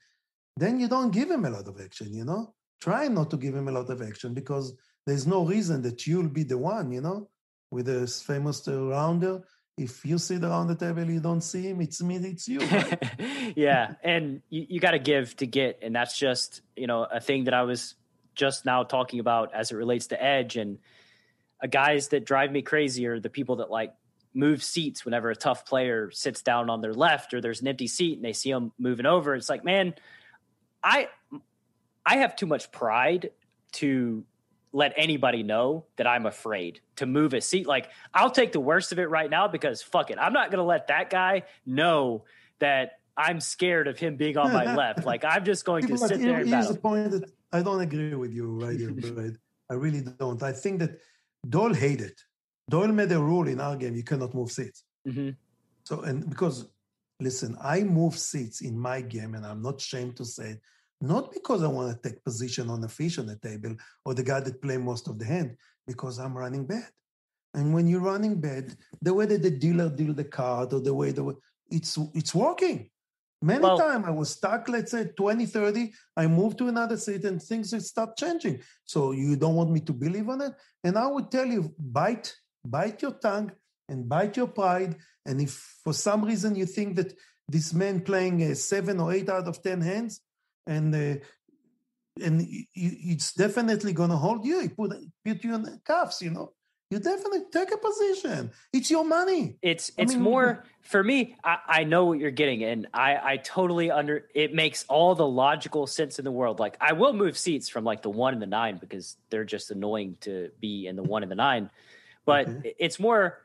then you don't give him a lot of action, you know? Try not to give him a lot of action because there's no reason that you'll be the one, you know, with a famous rounder if you sit around the table, you don't see him, it's me, it's you. Right? yeah. And you, you got to give to get. And that's just, you know, a thing that I was just now talking about as it relates to edge and uh, guys that drive me crazy are the people that like move seats whenever a tough player sits down on their left or there's an empty seat and they see them moving over. It's like, man, I I have too much pride to let anybody know that I'm afraid to move a seat. Like I'll take the worst of it right now because fuck it. I'm not going to let that guy know that I'm scared of him being on my left. Like I'm just going to sit there. Here's the point that I don't agree with you right here, Brad. I really don't. I think that Doyle hated. Doyle made a rule in our game: you cannot move seats. Mm-hmm. So and because listen, I move seats in my game, and I'm not ashamed to say it not because I want to take position on the fish on the table or the guy that play most of the hand, because I'm running bad. And when you're running bad, the way that the dealer deal the card or the way the it's it's working. Many well, times I was stuck, let's say 20, 30, I moved to another seat and things start changing. So you don't want me to believe on it? And I would tell you, bite, bite your tongue and bite your pride. And if for some reason you think that this man playing a seven or eight out of 10 hands, and uh, and it's definitely going to hold you. It put put you in cuffs, you know. You definitely take a position. It's your money. It's it's I mean, more for me. I, I know what you're getting, and I I totally under. It makes all the logical sense in the world. Like I will move seats from like the one and the nine because they're just annoying to be in the one and the nine. But okay. it's more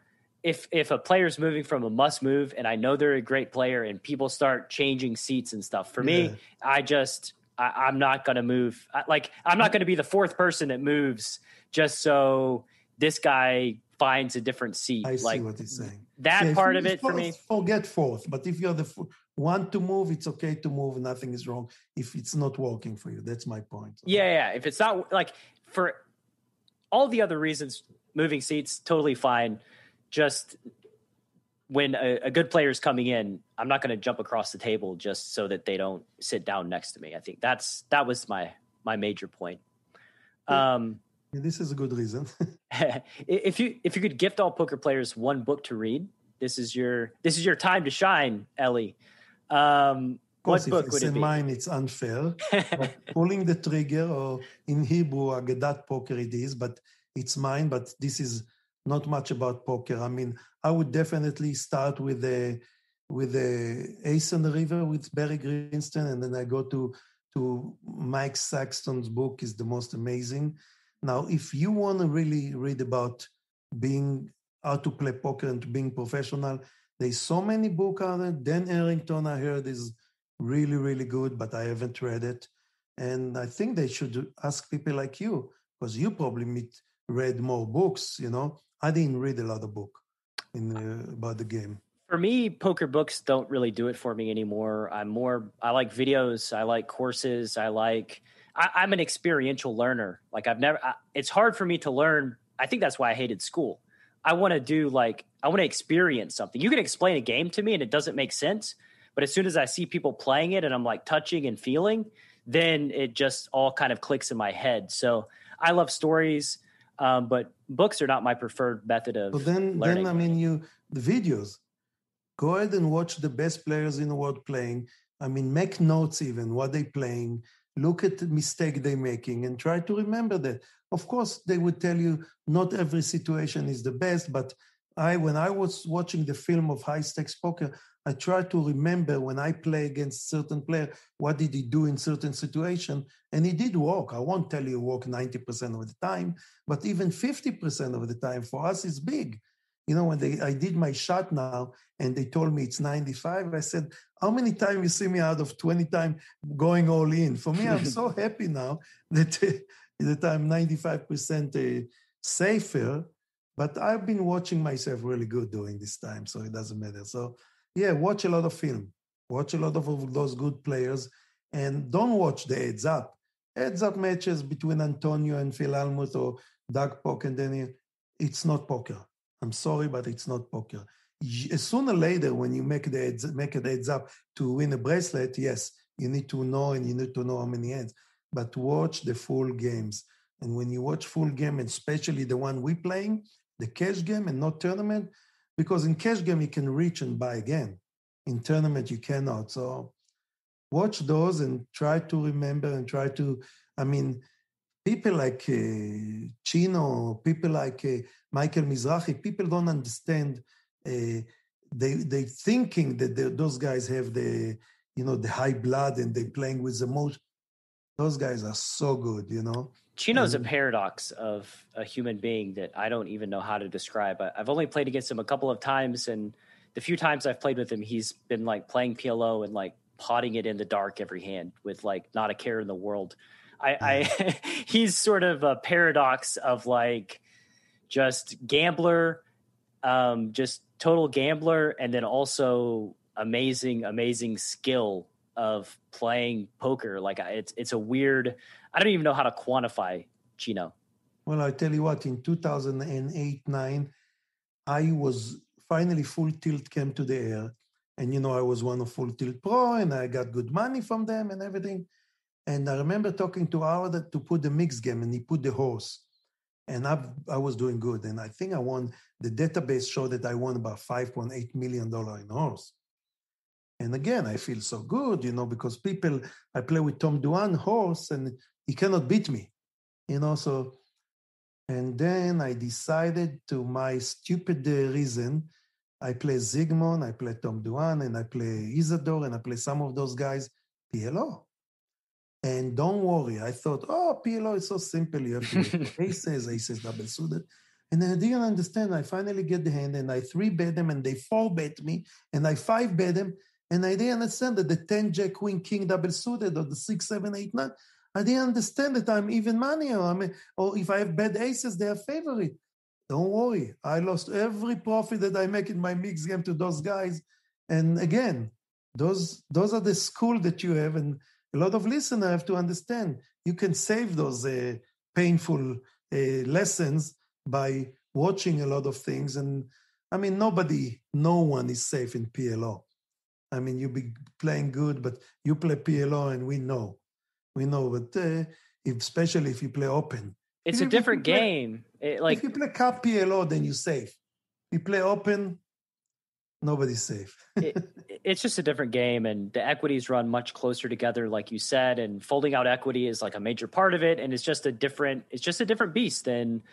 if if a player's moving from a must move and I know they're a great player and people start changing seats and stuff, for yeah. me, I just I, am not going to move. Like I'm not going to be the fourth person that moves just so this guy finds a different seat. I like, see what he's saying. That part of it for me. Forget fourth, but if you're the one to move, it's okay to move. Nothing is wrong if it's not working for you. That's my point. Yeah, yeah. If it's not like for all the other reasons, moving seats totally fine just when a, a good player is coming in, I'm not going to jump across the table just so that they don't sit down next to me. I think that's that was my my major point. Um, yeah, this is a good reason. if you if you could gift all poker players one book to read, this is your this is your time to shine, Eli. Um, what book would it be? mine, it's unfair. pulling the trigger, or in Hebrew, Agadat poker it is, but it's mine. But this is not much about poker. I mean, I would definitely start with the with the Ace on the River with Barry Greenstein, and then I go to to Mike Sexton's book is the most amazing. Now, if you want to really read about being how to play poker and being professional, there's so many books out there. Dan Harrington, I heard, is really, really good, but I haven't read it. And I think they should ask people like you, because you probably meet, read more books, you know. I didn't read a lot of book in uh, about the game. For me, poker books don't really do it for me anymore. I'm more I like videos, I like courses, I like I, am an experiential learner. Like I've never I, it's hard for me to learn. I think that's why I hated school. I want to do like I want to experience something. You can explain a game to me and it doesn't make sense, but as soon as I see people playing it and I'm like touching and feeling, then it just all kind of clicks in my head. So I love stories. Um, but books are not my preferred method of. But then, learning. then I mean, you the videos. Go ahead and watch the best players in the world playing. I mean, make notes even what they're playing. Look at the mistake they're making and try to remember that. Of course, they would tell you not every situation is the best, but I, when I was watching the film of high stakes poker, I try to remember when I play against certain player, what did he do in certain situation? And he did work. I won't tell you work 90% of the time, but even 50% of the time for us is big. You know, when they, I did my shot now and they told me it's 95, I said, how many times you see me out of 20 time going all in? For me, I'm so happy now that, that I'm 95% uh, safer, but I've been watching myself really good during this time, so it doesn't matter. So yeah, watch a lot of film. Watch a lot of those good players, and don't watch the heads up. Heads up matches between Antonio and Phil Hellmuth or Doug Polk and Danny. It's not poker. I'm sorry, but it's not poker. Sooner or later, when you make the heads, make a heads up to win a bracelet, yes, you need to know and you need to know how many heads. But watch the full games. And when you watch full game, especially the one we're playing, the cash game and not tournament, because in cash game you can reach and buy again. In tournament you cannot. So watch those and try to remember and try to. I mean, people like uh, Chino, people like uh, Michael Mizrahi, people don't understand. Uh, they they thinking that those guys have the you know the high blood and they playing with the most. Those guys are so good, you know. Chino's and, a paradox of a human being that I don't even know how to describe. I've only played against him a couple of times, and the few times I've played with him, he's been like playing PLO and like potting it in the dark every hand with like not a care in the world. I, I he's sort of a paradox of like just gambler, um, just total gambler, and then also amazing, amazing skill of playing poker. Like it's it's a weird. I don't even know how to quantify Chino. Well, I tell you what, in 2008 9, I was finally full tilt came to the air. And, you know, I was one of Full Tilt Pro and I got good money from them and everything. And I remember talking to Howard to put the mix game and he put the horse. And I, I was doing good. And I think I won, the database showed that I won about $5.8 million in horse. And again, I feel so good, you know, because people, I play with Tom Dwan horse and he cannot beat me, you know. So, and then I decided to my stupid reason, I play Ziigmund, I play Tom Dwan, and I play Isildur, and I play some of those guys PLO. And don't worry, I thought, oh, PLO is so simple. You have to aces, aces, double suited. And I didn't understand. I finally get the hand and I three bet them and they four bet me and I five bet them. And I didn't understand that the 10 jack queen king double suited or the six, seven, eight, nine. I didn't understand that I'm even money or, I mean, or if I have bad aces, they are favorite. Don't worry. I lost every profit that I make in my mix game to those guys. And again, those those are the school that you have. And a lot of listeners have to understand you can save those uh, painful uh, lessons by watching a lot of things and i mean nobody no one is safe in plo i mean you be playing good but you play plo and we know we know but uh, if, especially if you play open it's a different play, game it, like if you play cap plo then you're safe if you play open nobody's safe. it, it's just a different game, and the equities run much closer together, like you said. And folding out equity is like a major part of it, and it's just a different. It's just a different beast than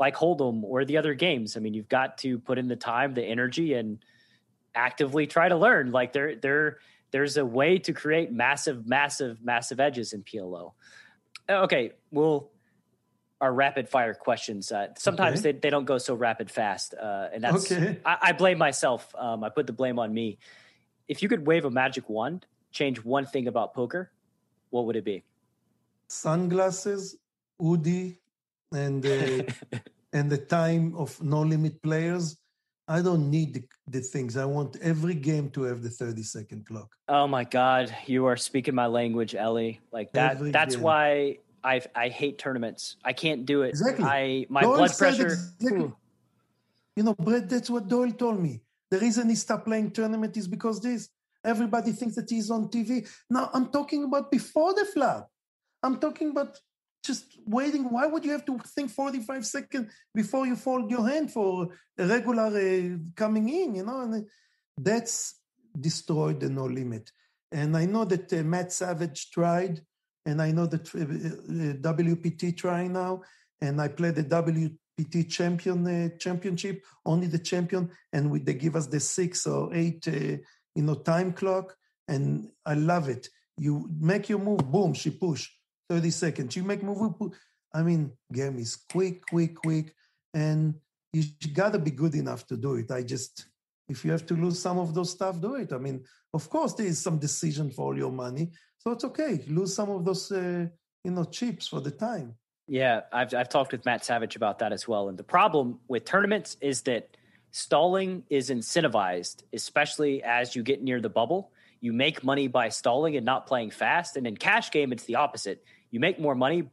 like Hold'em or the other games. I mean, you've got to put in the time, the energy, and actively try to learn. Like there, there, there's a way to create massive, massive, massive edges in PLO. Okay, we'll our rapid fire questions. Uh, sometimes okay. they, they don't go so rapid fast, uh, and that's okay. I, I, blame myself. Um, I put the blame on me. If you could wave a magic wand, change one thing about poker, what would it be? Sunglasses, Udi, and uh, and the time of no limit players. I don't need the, the, things. I want every game to have the 30 second clock. Oh my God. You are speaking my language, Eli. Like that. Every that's game. why I I hate tournaments. I can't do it. Exactly. I my Doyle blood pressure. Exactly. Hmm. You know, Brett. That's what Doyle told me. The reason he stopped playing tournament is because this. Everybody thinks that he's on TV. Now I'm talking about before the flop. I'm talking about just waiting. Why would you have to think 45 seconds before you fold your hand for a regular uh, coming in? You know, and that's destroyed the no limit. And I know that uh, Matt Savage tried and I know that uh, uh, WPT trying now, and I play the WPT champion uh, championship, only the champion, and we, they give us the six or eight, uh, you know, time clock, and I love it. You make your move, boom, she push, thirty seconds. You make move, I mean, game is quick, quick, quick, and you gotta be good enough to do it. I just if you have to lose some of those stuff, do it. I mean, of course, there is some decision for all your money, so it's okay. Lose some of those, uh, you know, chips for the time. Yeah, I've I've talked with Matt Savage about that as well. And the problem with tournaments is that stalling is incentivized, especially as you get near the bubble. You make money by stalling and not playing fast. And in cash game, it's the opposite. You make more money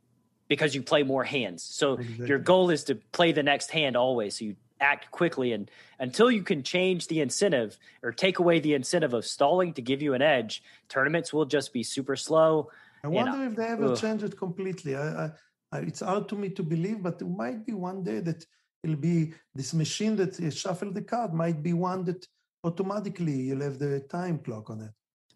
because you play more hands. So exactly. your goal is to play the next hand always. So you act quickly and until you can change the incentive or take away the incentive of stalling to give you an edge tournaments will just be super slow i wonder if they ever ugh. change it completely I, I, I, it's hard to me to believe but it might be one day that it'll be this machine that shuffle the card might be one that automatically you'll have the time clock on it.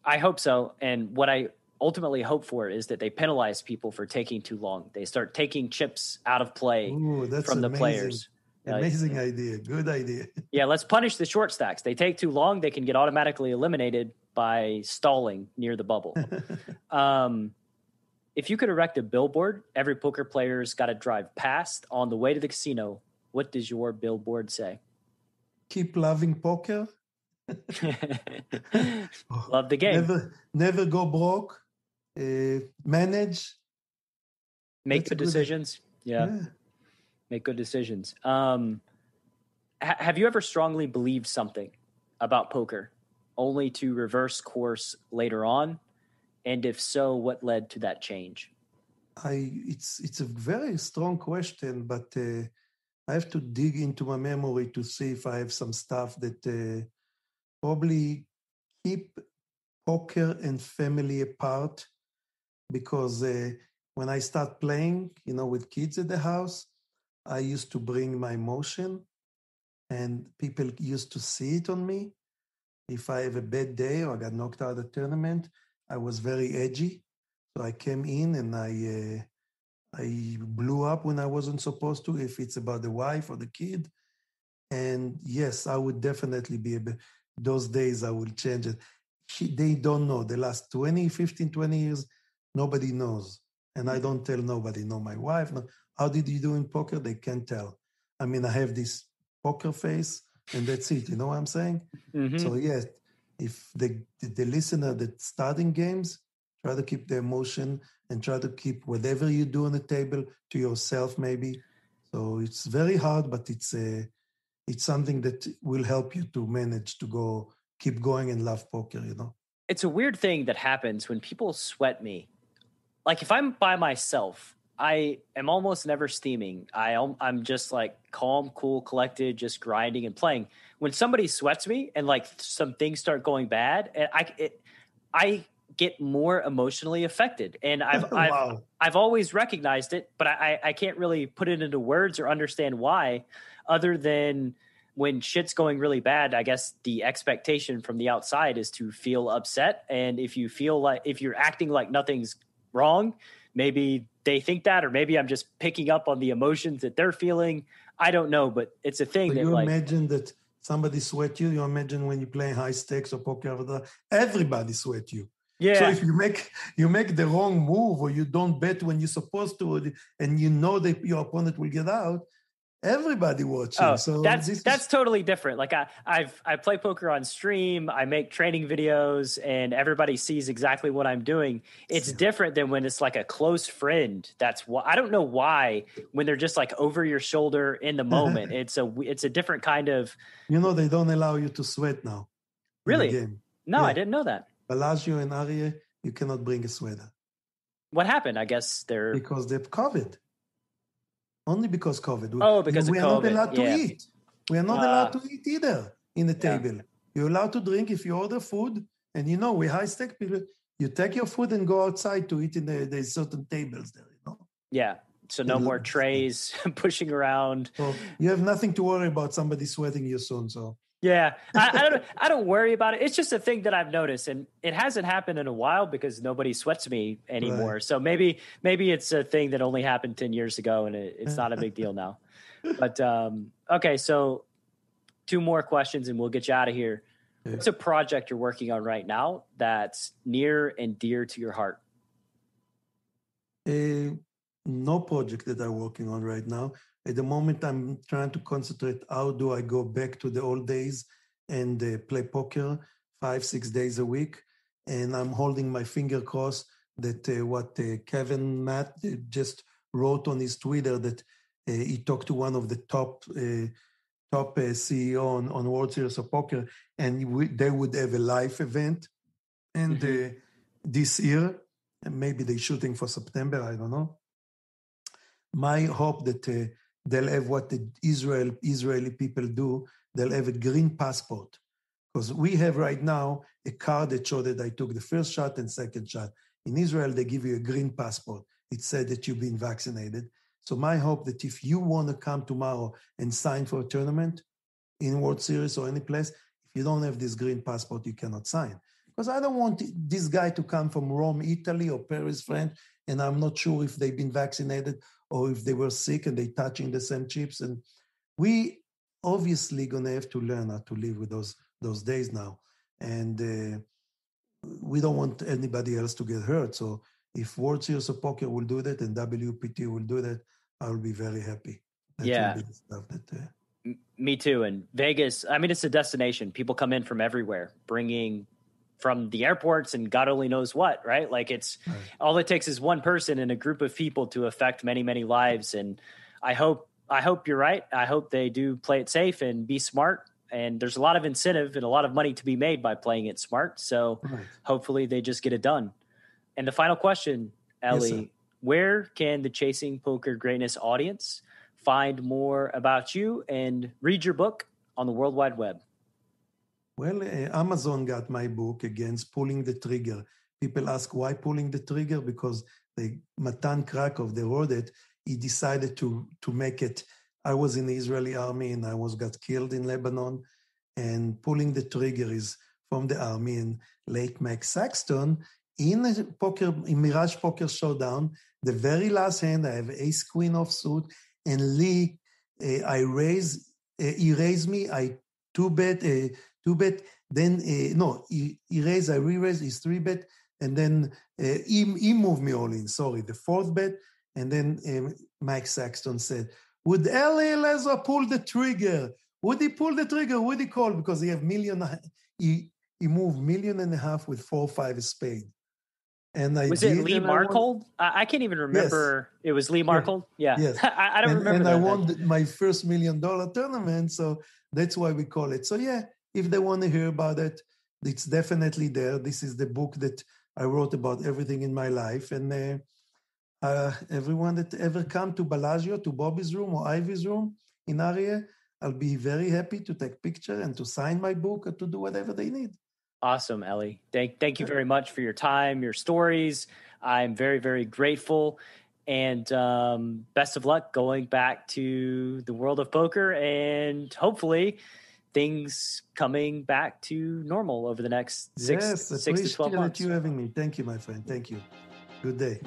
I hope so. And what I ultimately hope for is that they penalize people for taking too long. They start taking chips out of play Ooh, from the amazing. players. Amazing idea. Good idea. Yeah, let's punish the short stacks. They take too long, they can get automatically eliminated by stalling near the bubble. um, if you could erect a billboard, every poker player's got to drive past on the way to the casino. What does your billboard say? Keep loving poker. Love the game. Never, never go broke. Uh, manage. Make good good- decisions. Yeah, Yeah. make good decisions. Um, ha- have you ever strongly believed something about poker, only to reverse course later on? And if so, what led to that change? I it's it's a very strong question, but uh, I have to dig into my memory to see if I have some stuff that uh, probably keep poker and family apart. Because uh, when I start playing, you know, with kids at the house, I used to bring my emotion, and people used to see it on me. If I have a bad day or I got knocked out of the tournament, I was very edgy. So I came in and I uh, I blew up when I wasn't supposed to. If it's about the wife or the kid, and yes, I would definitely be able. Those days I will change it. They don't know. The last 20, 15, 20 years, nobody knows, and I don't tell nobody. No, my wife. No. How did you do in poker? They can't tell. I mean, I have this poker face, and that's it. You know what I'm saying? Mhm. So yes, if the the listener that's starting games, try to keep the emotion and try to keep whatever you do on the table to yourself, maybe. So it's very hard, but it's a it's something that will help you to manage to go keep going and love poker. You know. it's a weird thing that happens when people sweat me. Like if I'm by myself, I am almost never steaming. I I'm just like calm, cool, collected, just grinding and playing. When somebody sweats me and like some things start going bad, and I it, I get more emotionally affected. And I've I've. I've always recognized it, but I I can't really put it into words or understand why, other than when shit's going really bad, I guess the expectation from the outside is to feel upset. And if you feel like if you're acting like nothing's wrong, maybe they think that, or maybe I'm just picking up on the emotions that they're feeling. I don't know, but it's a thing So that you like imagine that somebody sweat you. You imagine when you play high stakes or poker, everybody sweat you. yeah. So if you make you make the wrong move or you don't bet when you're supposed to, and you know that your opponent will get out, everybody watching. Oh, so that's this is- that's totally different. Like I, I've I play poker on stream. I make training videos, and everybody sees exactly what I'm doing. It's Yeah. different than when it's like a close friend. That's why I don't know why when they're just like over your shoulder in the moment. it's a it's a different kind of. you know they don't allow you to sweat now. Really? No, Yeah. I didn't know that. Bellagio and Aria, you cannot bring a sweater What happened? I guess they're. because they've COVID. Only because COVID. We- Oh, because we of are not allowed to yeah. eat. We are not Ah. allowed to eat either in the Yeah. table. You're allowed to drink if you order food, and you know we high stake people. You take your food and go outside to eat in the there's certain tables there. You know, Yeah. So no more trays pushing around. so you have nothing to worry about somebody sweating you soon. So Yeah, I, I don't. I don't worry about it. It's just a thing that I've noticed, and it hasn't happened in a while because nobody sweats me anymore. So maybe, maybe it's a thing that only happened ten years ago, and it, it's not a big deal now. But um, okay, so two more questions, and we'll get you out of here. Yeah. What's a project you're working on right now that's near and dear to your heart? Uh, no project that I'm working on right now. At the moment, I'm trying to concentrate. How do I go back to the old days and uh, play poker five, six days a week? And I'm holding my finger crossed that uh, what uh, Kevin Matt uh, just wrote on his Twitter that uh, he talked to one of the top uh, top uh, CEO on, on World Series of Poker, and we, they would have a live event, and Mhm. uh, this year, and maybe they're shooting for September. I don't know. My hope that uh, they'll have what the Israel Israeli people do. They'll have a green passport because we have right now a card that showed that I took the first shot and second shot. In Israel, they give you a green passport. It said that you've been vaccinated. So my hope that if you want to come tomorrow and sign for a tournament in World Series or any place, if you don't have this green passport, you cannot sign. Because I don't want this guy to come from Rome, Italy, or Paris, France, and I'm not sure if they've been vaccinated or if they were sick and they touching the same chips. And we obviously gonna have to learn how to live with those those days now. And uh, we don't want anybody else to get hurt. So if World Series of Poker will do that and WPT will do that, I'll be very happy. That yeah. That, uh, Me too. And Vegas, I mean, it's a destination. People come in from everywhere, bringing from the airports and God only knows what, right? Like it's right. all it takes is one person and a group of people to affect many, many lives. And I hope, I hope you're right. I hope they do play it safe and be smart. And there's a lot of incentive and a lot of money to be made by playing it smart. So right. hopefully they just get it done. And the final question, Eli, yes, where can the Chasing Poker Greatness audience find more about you and read your book on the World Wide Web? Well, uh, Amazon got my book against pulling the trigger. People ask why pulling the trigger because the Matan Krakow, they wrote it. He decided to to make it. I was in the Israeli army and I was got killed in Lebanon, and pulling the trigger is from the army. And late Mike Sexton in a poker in Mirage Poker Showdown, the very last hand I have Ace Queen of suit, and Lee, uh, I raise, uh, he raised me. I two bet, uh, two bet. Then uh, no, he, he raised, I re-raise, he's three bet, and then uh, he he moved me all in. Sorry, the fourth bet, and then um, Mike Sexton said, "Would Eli Elezra pull the trigger? Would he pull the trigger? Would he call because he have million? He he moved million and a half with four five spade." And I was it Lee Markholt? I, I, can't even remember. Yes. It was Lee Markholt. Yeah, yes. I, I, don't and, remember. And I won my first million dollar tournament, so that's why we call it. So yeah, if they want to hear about it, it's definitely there. This is the book that I wrote about everything in my life, and uh, uh, everyone that ever come to Bellagio, to Bobby's room or Ivey's room in Aria, I'll be very happy to take picture and to sign my book or to do whatever they need. Awesome, Eli. Thank thank you very much for your time, your stories. I'm very very grateful, and um, best of luck going back to the world of poker, and hopefully things coming back to normal over the next six yes, six to twelve months. you having me. Thank you, my friend. Thank you. Good day.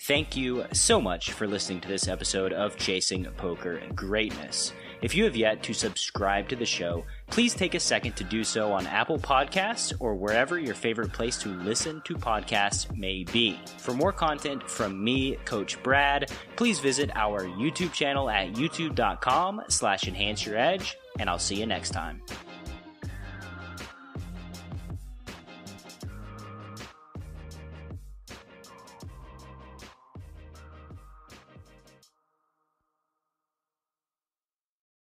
Thank you so much for listening to this episode of Chasing Poker Greatness. If you have yet to subscribe to the show, please take a second to do so on Apple Podcasts or wherever your favorite place to listen to podcasts may be. For more content from me, Coach Brad, please visit our YouTube channel at youtube.com slash enhance your edge, and I'll see you next time.